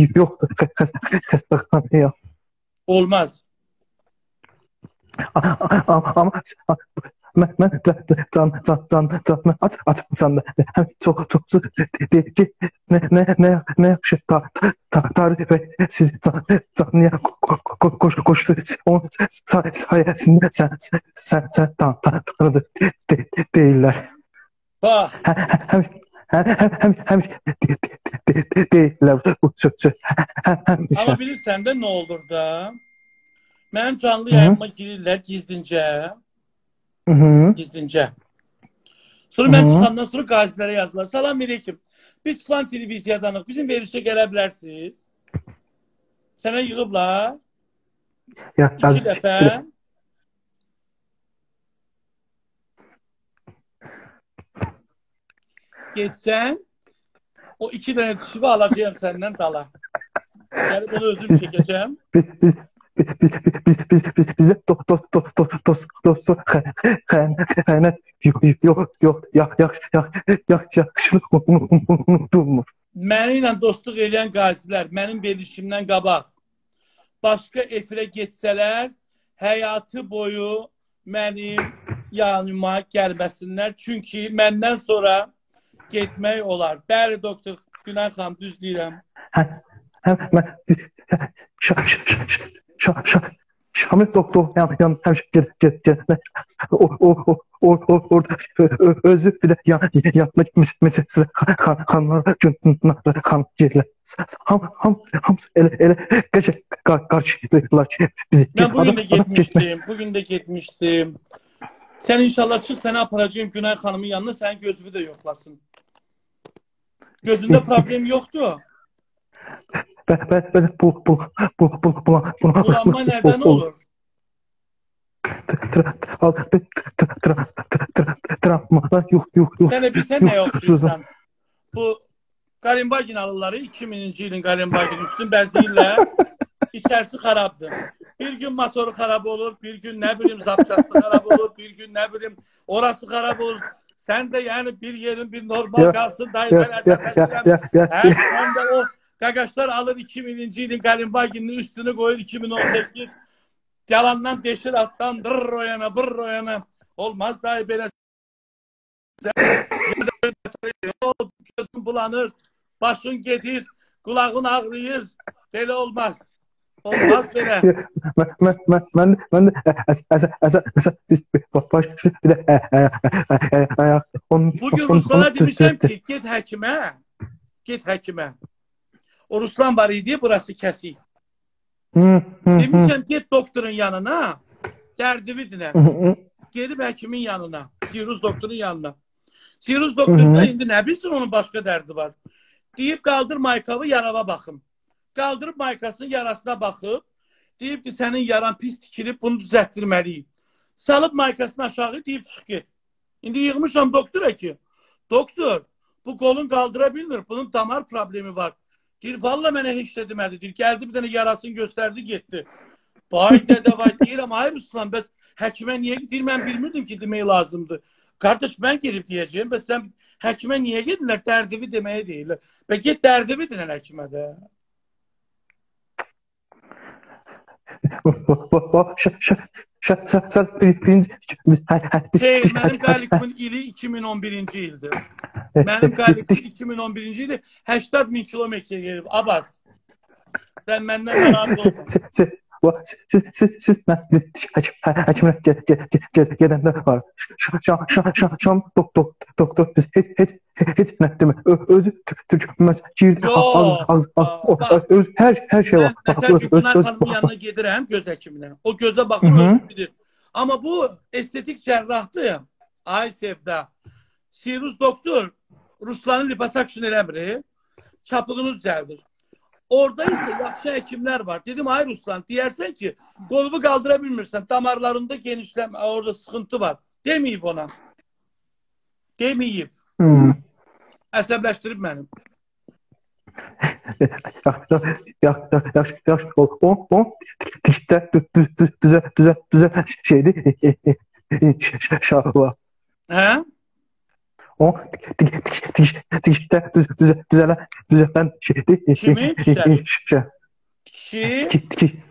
ya
olmaz.
Ama tan tan tan tan at at tan çok çok deci ne ne ne ne şu ta ta tarife siz tan tan ya koş koştu on sayesinde sen sen sen tan tan
tanıdı
değiller. Bah. hem hem değiller bu sözü.
Ama bilirsen de ne olur da. Ben canlı yayınma girirler gizlince.
Hı.
gizlincə. Sonra mən çıxandan sonra qazilərə yazırlar. Salam aleyküm. Biz falan televiziyadanıq. Bizim verilişə gələ bilərsiniz. Sənə yığıblar
Ya
iki dəfə. Getsən, o iki dənə dişimi alacağam səndən dala. Gəlib onu özüm çəkəcəm.
Biz biz biz biz biz biz bize dost dost dost dost dost dost xəyanət yox yox yox yax yax yax yax yaxşılıq unutulmur.
Məni ilə dostluq edən qazilər mənim verilişimdən qabaq başqa efirə getsələr, həyatı boyu mənim yanıma gəlməsinlər. Çünki məndən sonra getmək olar. Bəli, doktor Günay xanım, düz deyirəm.
Mən şa şa şa şa şa, şa, Şamil doktor yan hemşire cennet o o o o o orada özü bir de yan mes yanma meselesi han hanlar cünnatlar han cirler ham ham ham ele ele geç karşılar bizi.
Ben bugün
de
gitmiştim bugün de gitmiştim. Sen inşallah çık seni aparacağım Günay Hanım'ın yanına sen gözünü de yoklasın gözünde problem yoktu.
Bə bə bə bu bu bu bu bu bu
Bulanma nədən olur?
Travmalar yox yox yox.
Sən bilsən nə yoxdursan? Bu Qalimbagin alırları 2000-ci ilin Qalimbagin üstün bəzəyirlər. İçərisi xarabdır. Bir gün motoru xarab olur, bir gün nə bilim zapçası xarab olur, bir gün nə bilim orası xarab olur. Sən də yəni bir yerin bir normal qalsın,
Ya
mən əsəbləşirəm. Hə, sən də o qaqaşlar alır 2000-ci ilin Qalimbaginin üstünü qoyur 2018. Yalandan deşir alttan dır o yana, bır o yana. Olmaz dayı belə. Gözün bulanır, başın gedir, qulağın ağrıyır. Belə olmaz. Olmaz belə.
Mən mən mən mən mən baş bir də
Bugün Ruslara demişəm ki, get həkimə. Get həkimə. O Ruslan var idi, burası kəsik. Demişəm get doktorun yanına. Dərdini dinə. Gedib həkimin yanına. Sirus doktorun yanına. Sirus doktor
Hı
da
hı.
indi nə bilsin onun başqa dərdi var. Deyib qaldır maykavı yarava baxım. Qaldırıb maykasının yarasına baxıb deyib ki, sənin yaran pis tikilib, bunu düzəltdirməliyik. Salıb maykasını aşağı deyib çıx get. İndi yığmışam doktora ki, doktor, bu qolun qaldıra bilmir, bunun damar problemi var. Deyir, valla mənə heç də demədi. Deyir, gəldi bir dənə yarasını göstərdi, getdi. Vay dədə vay deyirəm, ay Ruslan, bəs həkimə niyə deyir, mən bilmirdim ki, demək lazımdır. Qardaş, mən gedib deyəcəyim, bəs sən həkimə niyə gedirlər? Dərdimi deməyə deyirlər. Və get dərdimi dinən həkimə də.
Sən birinci
Şey, mənim qalibimin ili 2011-ci ildir. Mənim qalibim 2011-ci ildir. 80 min kilometrə gedib. Abbas. Sən məndən narahat olma.
var. Siz siz siz açımına gelen de var. Şam şam şam şam doktor doktor biz hiç hiç hiç ne deme özü Türkmez
ciğir
az az
az
öz her her şey var.
Mesela Cübünar Hanım'ın yanına gelir hem göz hekimine. O
göze bakır
özü bilir. Ama bu estetik cerrahtı. Ay Sevda. Sirus doktor Rusların lipasaksiyonu emri. Çapığını düzeldir. Orada ise yaşlı hekimler var. Dedim hayır uslan. Diyersen ki kolumu kaldırabilmirsen damarlarında genişleme orada sıkıntı var. Demeyip ona. Demeyip.
Hmm.
Əsəbləşdirib mənim.
yaxşı o o tikdə düzə düzə düzə şeydi inşallah.
Hə?
o tikişte düzelen düzelen
kimin kişi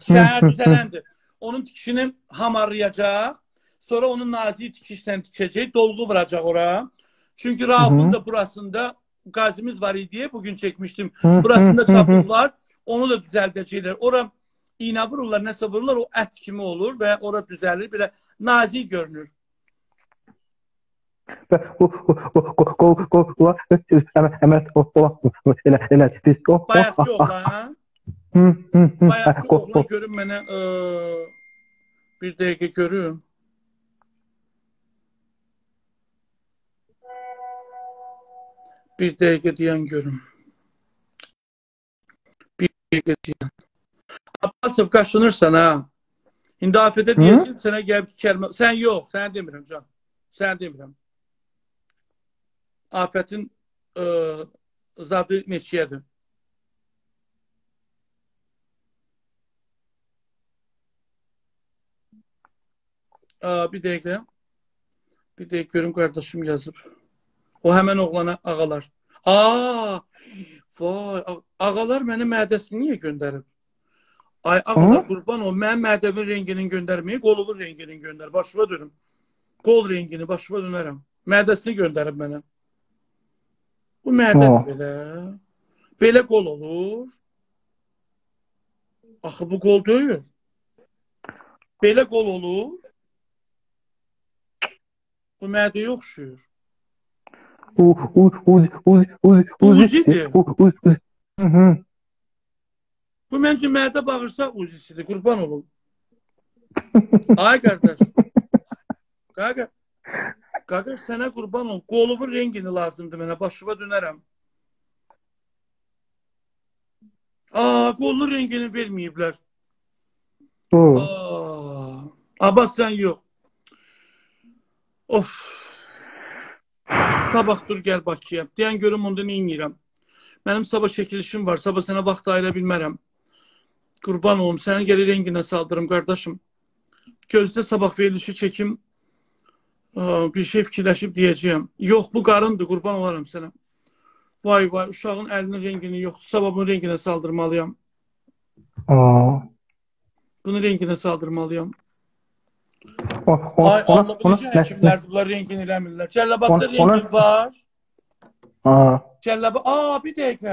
sen düzelendi. Onun tikişini hamarlayacak. Sonra onun nazi tikişten tikecek. Dolgu vuracak oraya. Çünkü Rauf'un da burasında gazimiz var diye bugün çekmiştim. Burasında çapraz var. Onu da düzeltecekler. Ora iğne vururlar, nese vururlar o et kimi olur ve ora
düzelir. Bir
de
nazi görünür. Emet
Bayası
yok
lan.
Bayası
olduğunu görünmene e, bir dakika görüyorum. Bir dakika diyen görüm. Bir dakika diyen. Abbasov kaşınırsan ha. Şimdi afete diyeceğim sana gel bir kelime. Sen yok. Sen demirəm can. Sen demirəm. Afətin ə, zadı? Aa, bir dəqiqə. Bir dəqiqə görüm qardaşım yazıb. O həmən oğlana ağalar. Aa! Vay, ağalar mənim mədəsini niyə göndərib? Ay ağalar qurban ol, mənim mədəvin renginin göndərməyi, qoluvun renginin göndər. Başıma dönüm. Qol rengini başıma dönərəm. Mədəsini göndərib mənə. Bu mədə
Aa.
belə. Belə qol olur. Axı bu qol deyil. Belə qol olur. Bu mədəyə oxşuyur.
u, u, uz, uz, uz,
Uzidir.
u, uz, uz, hı, hı.
Bu məncə mədə bağırsaq uzisidir. Qurban olum. Ay qardaş. Qaqa. Qaqa sənə qurban olum. Qoluvun rengini lazımdır mənə. Başıma dönərəm. Aa, qolun rengini verməyiblər. Aa, Abbas sən yox. Of. Sabah dur gəl Bakıya. Deyən görüm onda nə edirəm. Mənim sabah çəkilişim var. Sabah sənə vaxt ayıra bilmərəm. Qurban olum. Səni gəlir renginə saldırım qardaşım. Gözdə sabah verilişi çəkim. Aa, Bir şey fikirləşib deyəcəyəm. Yox, bu qarındır. Qurban olaram sənə. Vay vay, uşağın əlinin rengini yox. Sabah bunun renginə saldırmalıyam. Bunu renginə saldırmalıyam.
o, o,
Ay
ona,
Allah necə həkimlərdir bunlar rengini eləmirlər. Cəllabadda rengin var.
a,
Cəllaba, aa bir dəqiqə.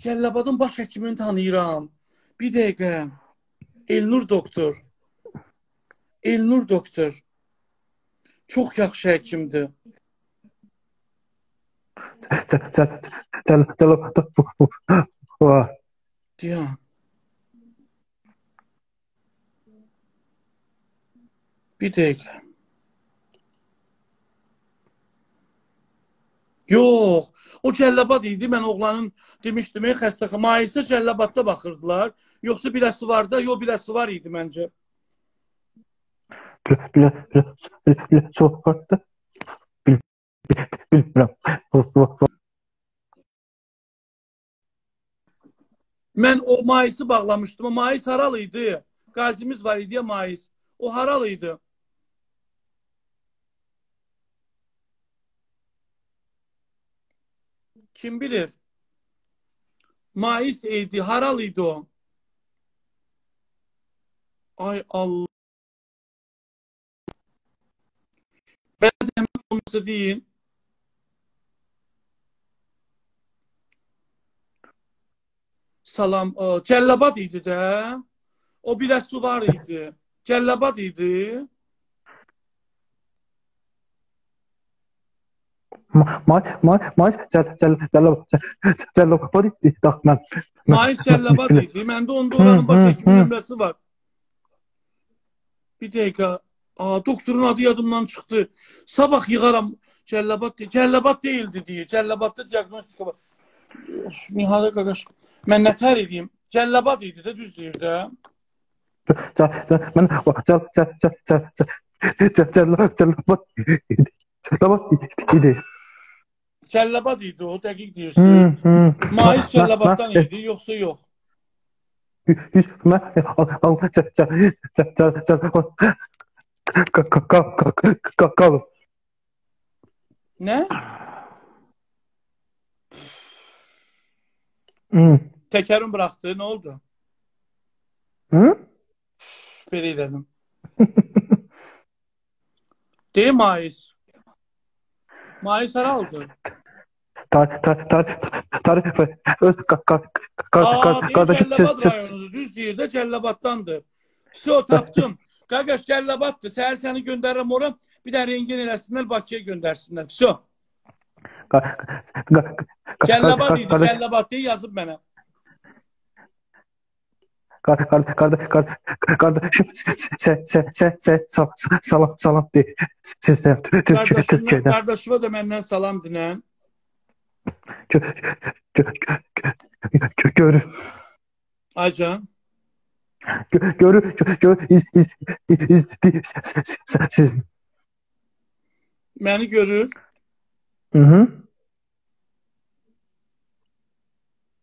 Cəllabadın baş həkimini tanıyıram. Bir dəqiqə. Elnur doktor. Elnur doktor. Çox yaxşı həkimdir. Deyəm. Bir dəqiqə. Yox, o Cəllabad idi. Mən oğlanın demişdim, ey xəstəxana, Maisə Cəllabadda baxırdılar. Yoxsa biləsi var da, yox biləsi var idi məncə
bile bile bile sokakta bilmem. Ben o Mayıs'ı
bağlamıştım. O Mayıs haralıydı. Gazimiz var idi ya Mayıs. O haralıydı. Kim bilir? Mayıs idi, haralıydı o. Ay Allah. deyin. Salam, Cəllabad idi də. O bir su var idi. Cəllabad idi.
May, may, may, Cəllabad idi. Bax, mən.
May Cəllabad idi. Məndə onda oranın baş həkim var. Bir dəqiqə. Aa, doktorun adı yadımdan çıktı. Sabah yıkaram. Cellabat diye. Cellabat değildi diye. Cellabatda diagnostika var. Nihalə qardaş, mən nətər edeyim? Cəllabad idi də, düz deyir də.
Mən cəllabad idi. Cəllabad idi.
Cəllabad idi o, dəqiq deyirsin. Mais cəllabaddan idi, yoxsa yox?
Mən Kakao.
Ne?
Hı.
Tekerim bıraktı. Ne oldu?
Hı?
Biri dedim. Değil mi Ayis? Mayıs ara oldu.
Tar tar tar tar kardeşim.
Aa, Cellabat rayonuydu. Düz değil de Cellabat'tandı. Size o taptım. Qaqaş Cəllabaddır. Səhər səni göndərirəm ora. Bir də rengin eləsinlər, Bakıya göndərsinlər. Vso. Cəllabad idi, Cəllabad deyə yazıb mənə.
Kardeşim salam salam de
Qardaşımdan,
Türkiye'den
qardaşıma da məndən salam dinən.
görür
Aycan.
Görür görür iz iz iz siz
Məni görür.
hı hı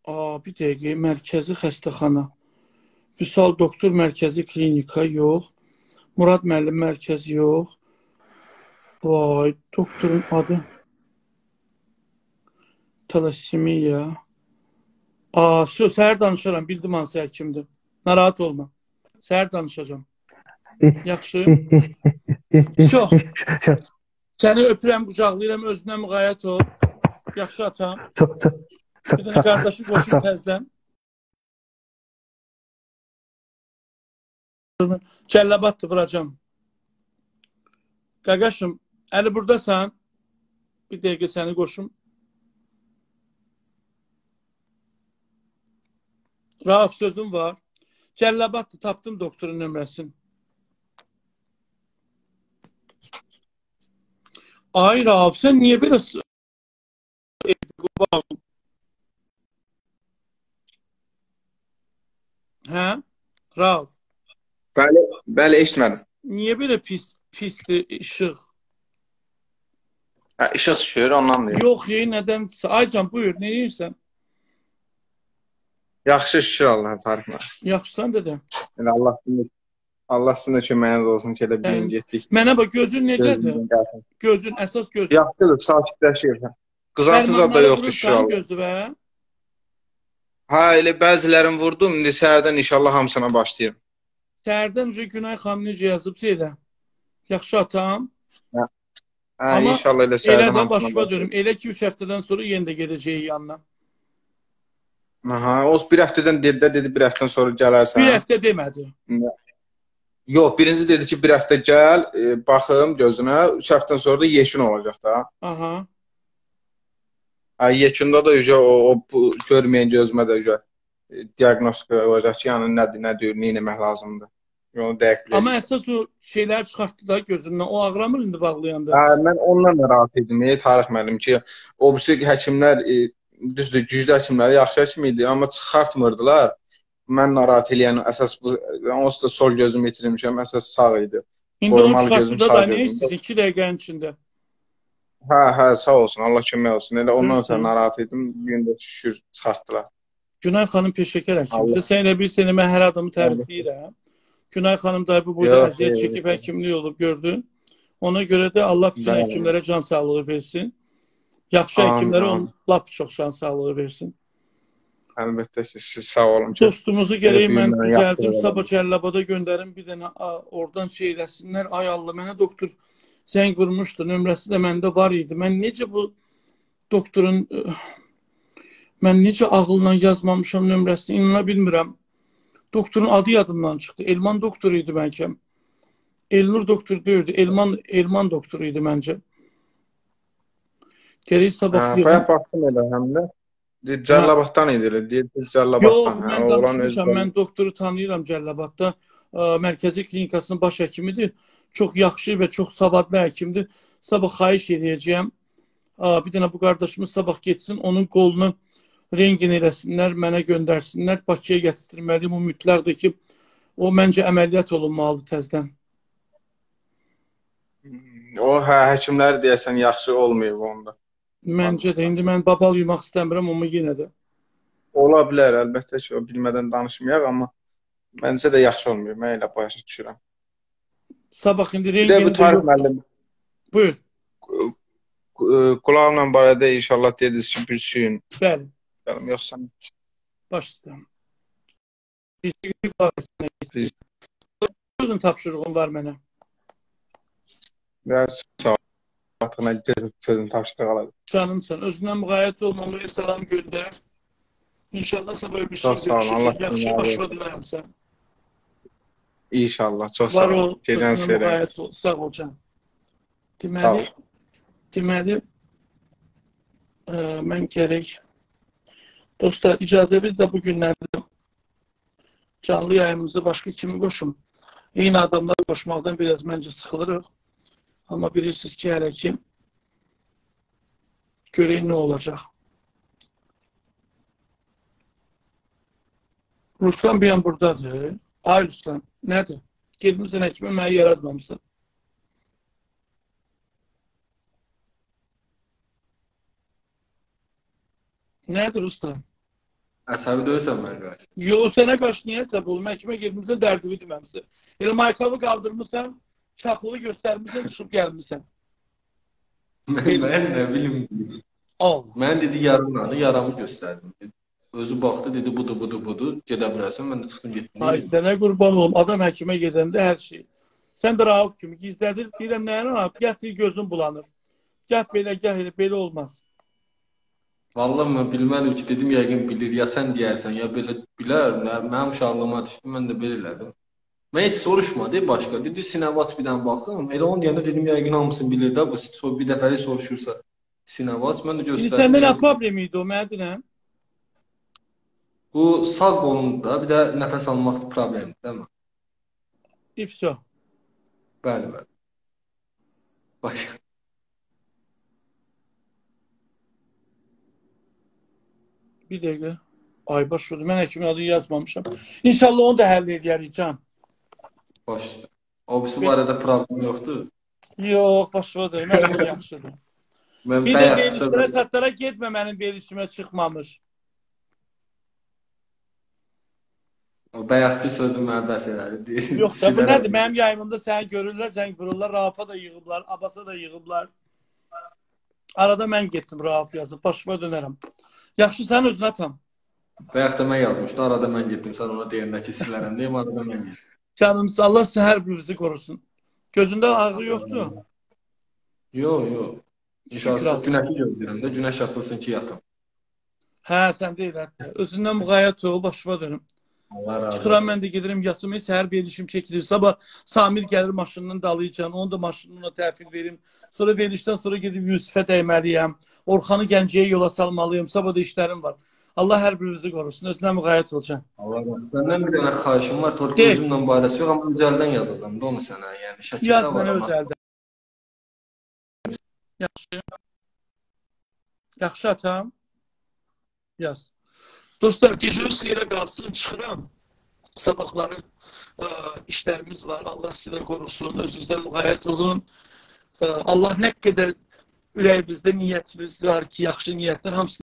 Aa, bir dəqiqə, mərkəzi xəstəxana. Vüsal doktor mərkəzi klinika yox. Murad müəllim mərkəzi yox. Vay, doktorun adı Talassemiya. Aa, şu səhər danışaram, bildim hansı həkimdir. Narahat olma. Səhər danışacağam. Yaxşı. Çox. Səni öpürəm, qucaqlayıram, özünə müğayət ol. Yaxşı atam.
Çok çok
Bir dənə qardaşı qoşum təzdən. Cəllabaddır, vuracam. Qaqaşım, əli buradasan. Bir dəqiqə səni qoşum. Rauf sözüm var. Cəllabaddır, tapdım doktorun nömrəsini. Ay Rauf, sən niyə belə Hə? Rauf,
Bəli, bəli eşitmədim.
niyə belə pis pisli işıq?
Hə, işıq düşür, ondan deyir.
Yox, ey, nədənsə. Aycan, buyur, nə yeyirsən?
Yaxşı şükür Allaha müəllim.
Yaxşısan dedim.
Yəni Allah sizin Allah sizin də köməyiniz olsun ki, elə bir gün getdik.
Mənə bax, gözün necədir? Gözün, əsas gözün.
Yaxşıdır, sakitləşir. Qızartı zad da yoxdur şükür Allah.
gözü və
Ha, elə bəzilərini vurdum. İndi səhərdən inşallah hamısına başlayıram.
səhərdən uca Günay xanım necə yazıbsa elə. Yaxşı atam.
Hə,
Amma
inşallah elə
Elə
səhərdən
də
hamısına
başıma dönüm. Elə ki 3 həftədən sonra yenə də gedəcəyik yanına.
Aha, o bir həftədən dedi də dedi bir həftədən sonra gələrsən.
Bir həftə demədi.
Yox, birinci dedi ki, bir həftə gəl, e, baxım gözünə. 3 həftədən sonra da yeşun olacaq da.
Aha.
Ha, yekunda da ücə o, o bu, görməyən gözümə də ücə e, diaqnostika olacaq ki, yəni nədir, nə deyir, nə etmək lazımdır. Onu dəqiq biləcəm.
Amma əsas o şeylər çıxartdı da gözündən. O ağramır indi bağlayanda.
Hə, mən ondan narahat idim. Ey Tarix müəllim ki, o birisi həkimlər e, düzdür, güclü həkimlər yaxşı həkim idi, amma çıxartmırdılar. Mən narahat eləyən əsas bu, onsuz da sol gözümü itirmişəm, əsas sağ idi.
İndi onu çıxartdı da nə istəyirsən 2 dəqiqənin içində.
Hə, hə, sağ olsun. Allah kömək olsun. Elə ondan sonra narahat idim. Bu gün də şükür çıxartdılar.
Günay xanım peşəkar həkimdir. Sən elə bilirsən mən hər adamı tərifləyirəm. Günay xanım da bu burada əziyyət
yox,
çəkib
yox.
həkimlik olub gördün. Ona görə də Allah bütün həkimlərə can sağlığı versin. Yaxşı həkimlərə onun lap çox can sağlığı versin.
Əlbəttə ki, siz sağ olun.
Dostumuzu gərək mən düzəldim, sabah Cəllabada göndərim bir dənə oradan şey eləsinlər. Ay Allah, mənə doktor zəng vurmuşdu, nömrəsi də məndə var idi. Mən necə bu doktorun ə, mən necə ağılla yazmamışam nömrəsini inana bilmirəm. Doktorun adı yadımdan çıxdı. Elman doktoru idi bəlkə. Elnur doktor deyirdi. Elman Elman doktoru idi məncə. Gərək sabah
Hə, baxdım elə həm də. Deyir, Cəllabaddan idi. Deyir,
Yox,
Cəllabaddan.
mən
Hə,
danışmışam. Mən doktoru tanıyıram Cəlilabadda. Mərkəzi klinikasının baş həkimidir. Çox yaxşı və çox savadlı həkimdir. Sabah xahiş edəcəyəm. Bir dənə bu qardaşımız sabah getsin, onun qolunu rentgen eləsinlər, mənə göndərsinlər. Bakıya gətirməliyim. O mütləqdir ki, o məncə əməliyyat olunmalıdır təzədən.
O hə, həkimlər deyəsən yaxşı olmayıb onda.
Məncə də indi mən babal yumaq istəmirəm, amma yenə də.
Ola bilər, əlbəttə ki, o bilmədən danışmayaq, amma məncə də yaxşı olmayıb. Mən elə başa düşürəm.
Sabah indi
Bir də bu Tarık müəllim
Buyur.
Q- qulağımla barədə inşallah dediniz ki, bir suyun
Bəli,
gələm yoxsa
baş üstə. Teşekkür ederim. Buyurun tapşırığın var mənə.
biraz Cəmaatına gəzib sözünü tapşırıq alalım.
Canımsan, özünə müğayət olma, oraya salam göndər. İnşallah sabah bir şey görüşürük. Yaxşı başa dilərəmsən.
İnşallah, çox sağ
ol.
Gecən
seyirəm. Sağ ol, can. Deməli, deməli, ə, mən gərək Dostlar icazə biz də bu günlərdə canlı yayımımızı başqa kimi qoşun. Eyni adamlar qoşmaqdan biraz məncə sıxılırıq. Ama bilirsiniz ki hele kim görev ne olacak? Ruslan bir an buradadır. Ay Ruslan, nedir? Girmişsin ekmeği, beni yaratmamışsın. Nedir usta?
Əsəbi deyilsən mənə qarşı.
Yox, sənə qarşı niyə əsəb olum? Məhkəmə girmişsən, dərdimi deməmişsən. Elə maykalı qaldırmışsan, çaxılı göstərmisən, çıxıb gəlmisən.
Mən, nə bilim.
Al.
Mən dedi yaranı, yaramı göstərdim. Özü baxdı, dedi budur, budur, budur. Gedə bilərsən. Mən də çıxdım getdim.
Ay sənə qurban olum. Adam həkimə gedəndə hər şey. Sən də Rauf kimi gizlədir. Deyirəm nə Rauf? Gətir gözün bulanır. Gəh belə, gəh elə, belə olmaz.
Vallahi mən bilmədim ki, dedim yəqin bilir. Ya sən deyərsən, ya belə bilər. Mənim uşaqlığıma düşdü, mən də belə elədim. Mən heç soruşmadı başqa. Dedi dənə baxım. Elə onu deyəndə dedim yəqin hamısını bilir də bu so- bir dəfəlik soruşursa sinəvaç mən də
İndi
göstərdim.
səndə nə problem idi o deyirəm?
Bu sağ qolumda bir də nəfəs almaq problemi, değil mi?
İfso.
Bəli, bəli. Baş.
Bir dəqiqə. Ay baş oldu. Mən həkimin adını yazmamışam. İnşallah onu da həll edərik can.
Baş üstə. O birisi barədə problem yoxdur.
Yox, başladır. Hər şey yaxşıdır.
Mən
Bir də verilişlərə satlara getmə mənim verilişimə çıxmamış.
o bayaqki sözüm mənə bəs elədi.
Yox da bu nədir? Mənim yayımımda səni görürlər, zəng vururlar. Rafa da yığıblar, Abasa da yığıblar. Arada mən getdim Rauf yazıb, başıma dönərəm. Yaxşı sən özünə atam.
Bayaq da mən yazmışdım. Arada mən getdim. Sən ona deyəndə ki, silərəm deyim, arada mən getdim.
Canımız Allah sizin hər birinizi qorusun. Gözündə ağrı yoxdur.
Yox, yox.
Şükür
İnşallah
Allah.
günəşi gözləyirəm də, günəş açılsın ki, yatım.
Hə, sən deyil hətta. Özündən müğayət ol, başıma dönüm.
Allah razı
Çıxıram
olsun.
mən də gedirəm yatım, səhər verilişim çəkilir. Sabah Samir gəlir maşınının dalıcan, onu da maşınına təhvil verim. Sonra verilişdən sonra gedib Yusifə dəyməliyəm. Orxanı Gəncəyə yola salmalıyım. Sabah da işlərim var. Allah hər birinizi qorusun. Özünə müğayət ol can.
Allah razı. Səndən bir dənə xahişim var. Torku
De.
özümlə barəsi yox, amma özəldən yazacağam da onu sənə. Yəni şəkildə
Yaz
var
mənə
amma.
özəldə. Yaxşı. Yaxşı atam. Yaz. Dostlar, gecəniz xeyrə qalsın, çıxıram. Sabahları ə, işlərimiz var. Allah sizə qorusun, özünüzdən müğayət olun. Ə, Allah nə qədər ürəyimizdə niyyətimiz var ki, yaxşı niyyətlər hamısını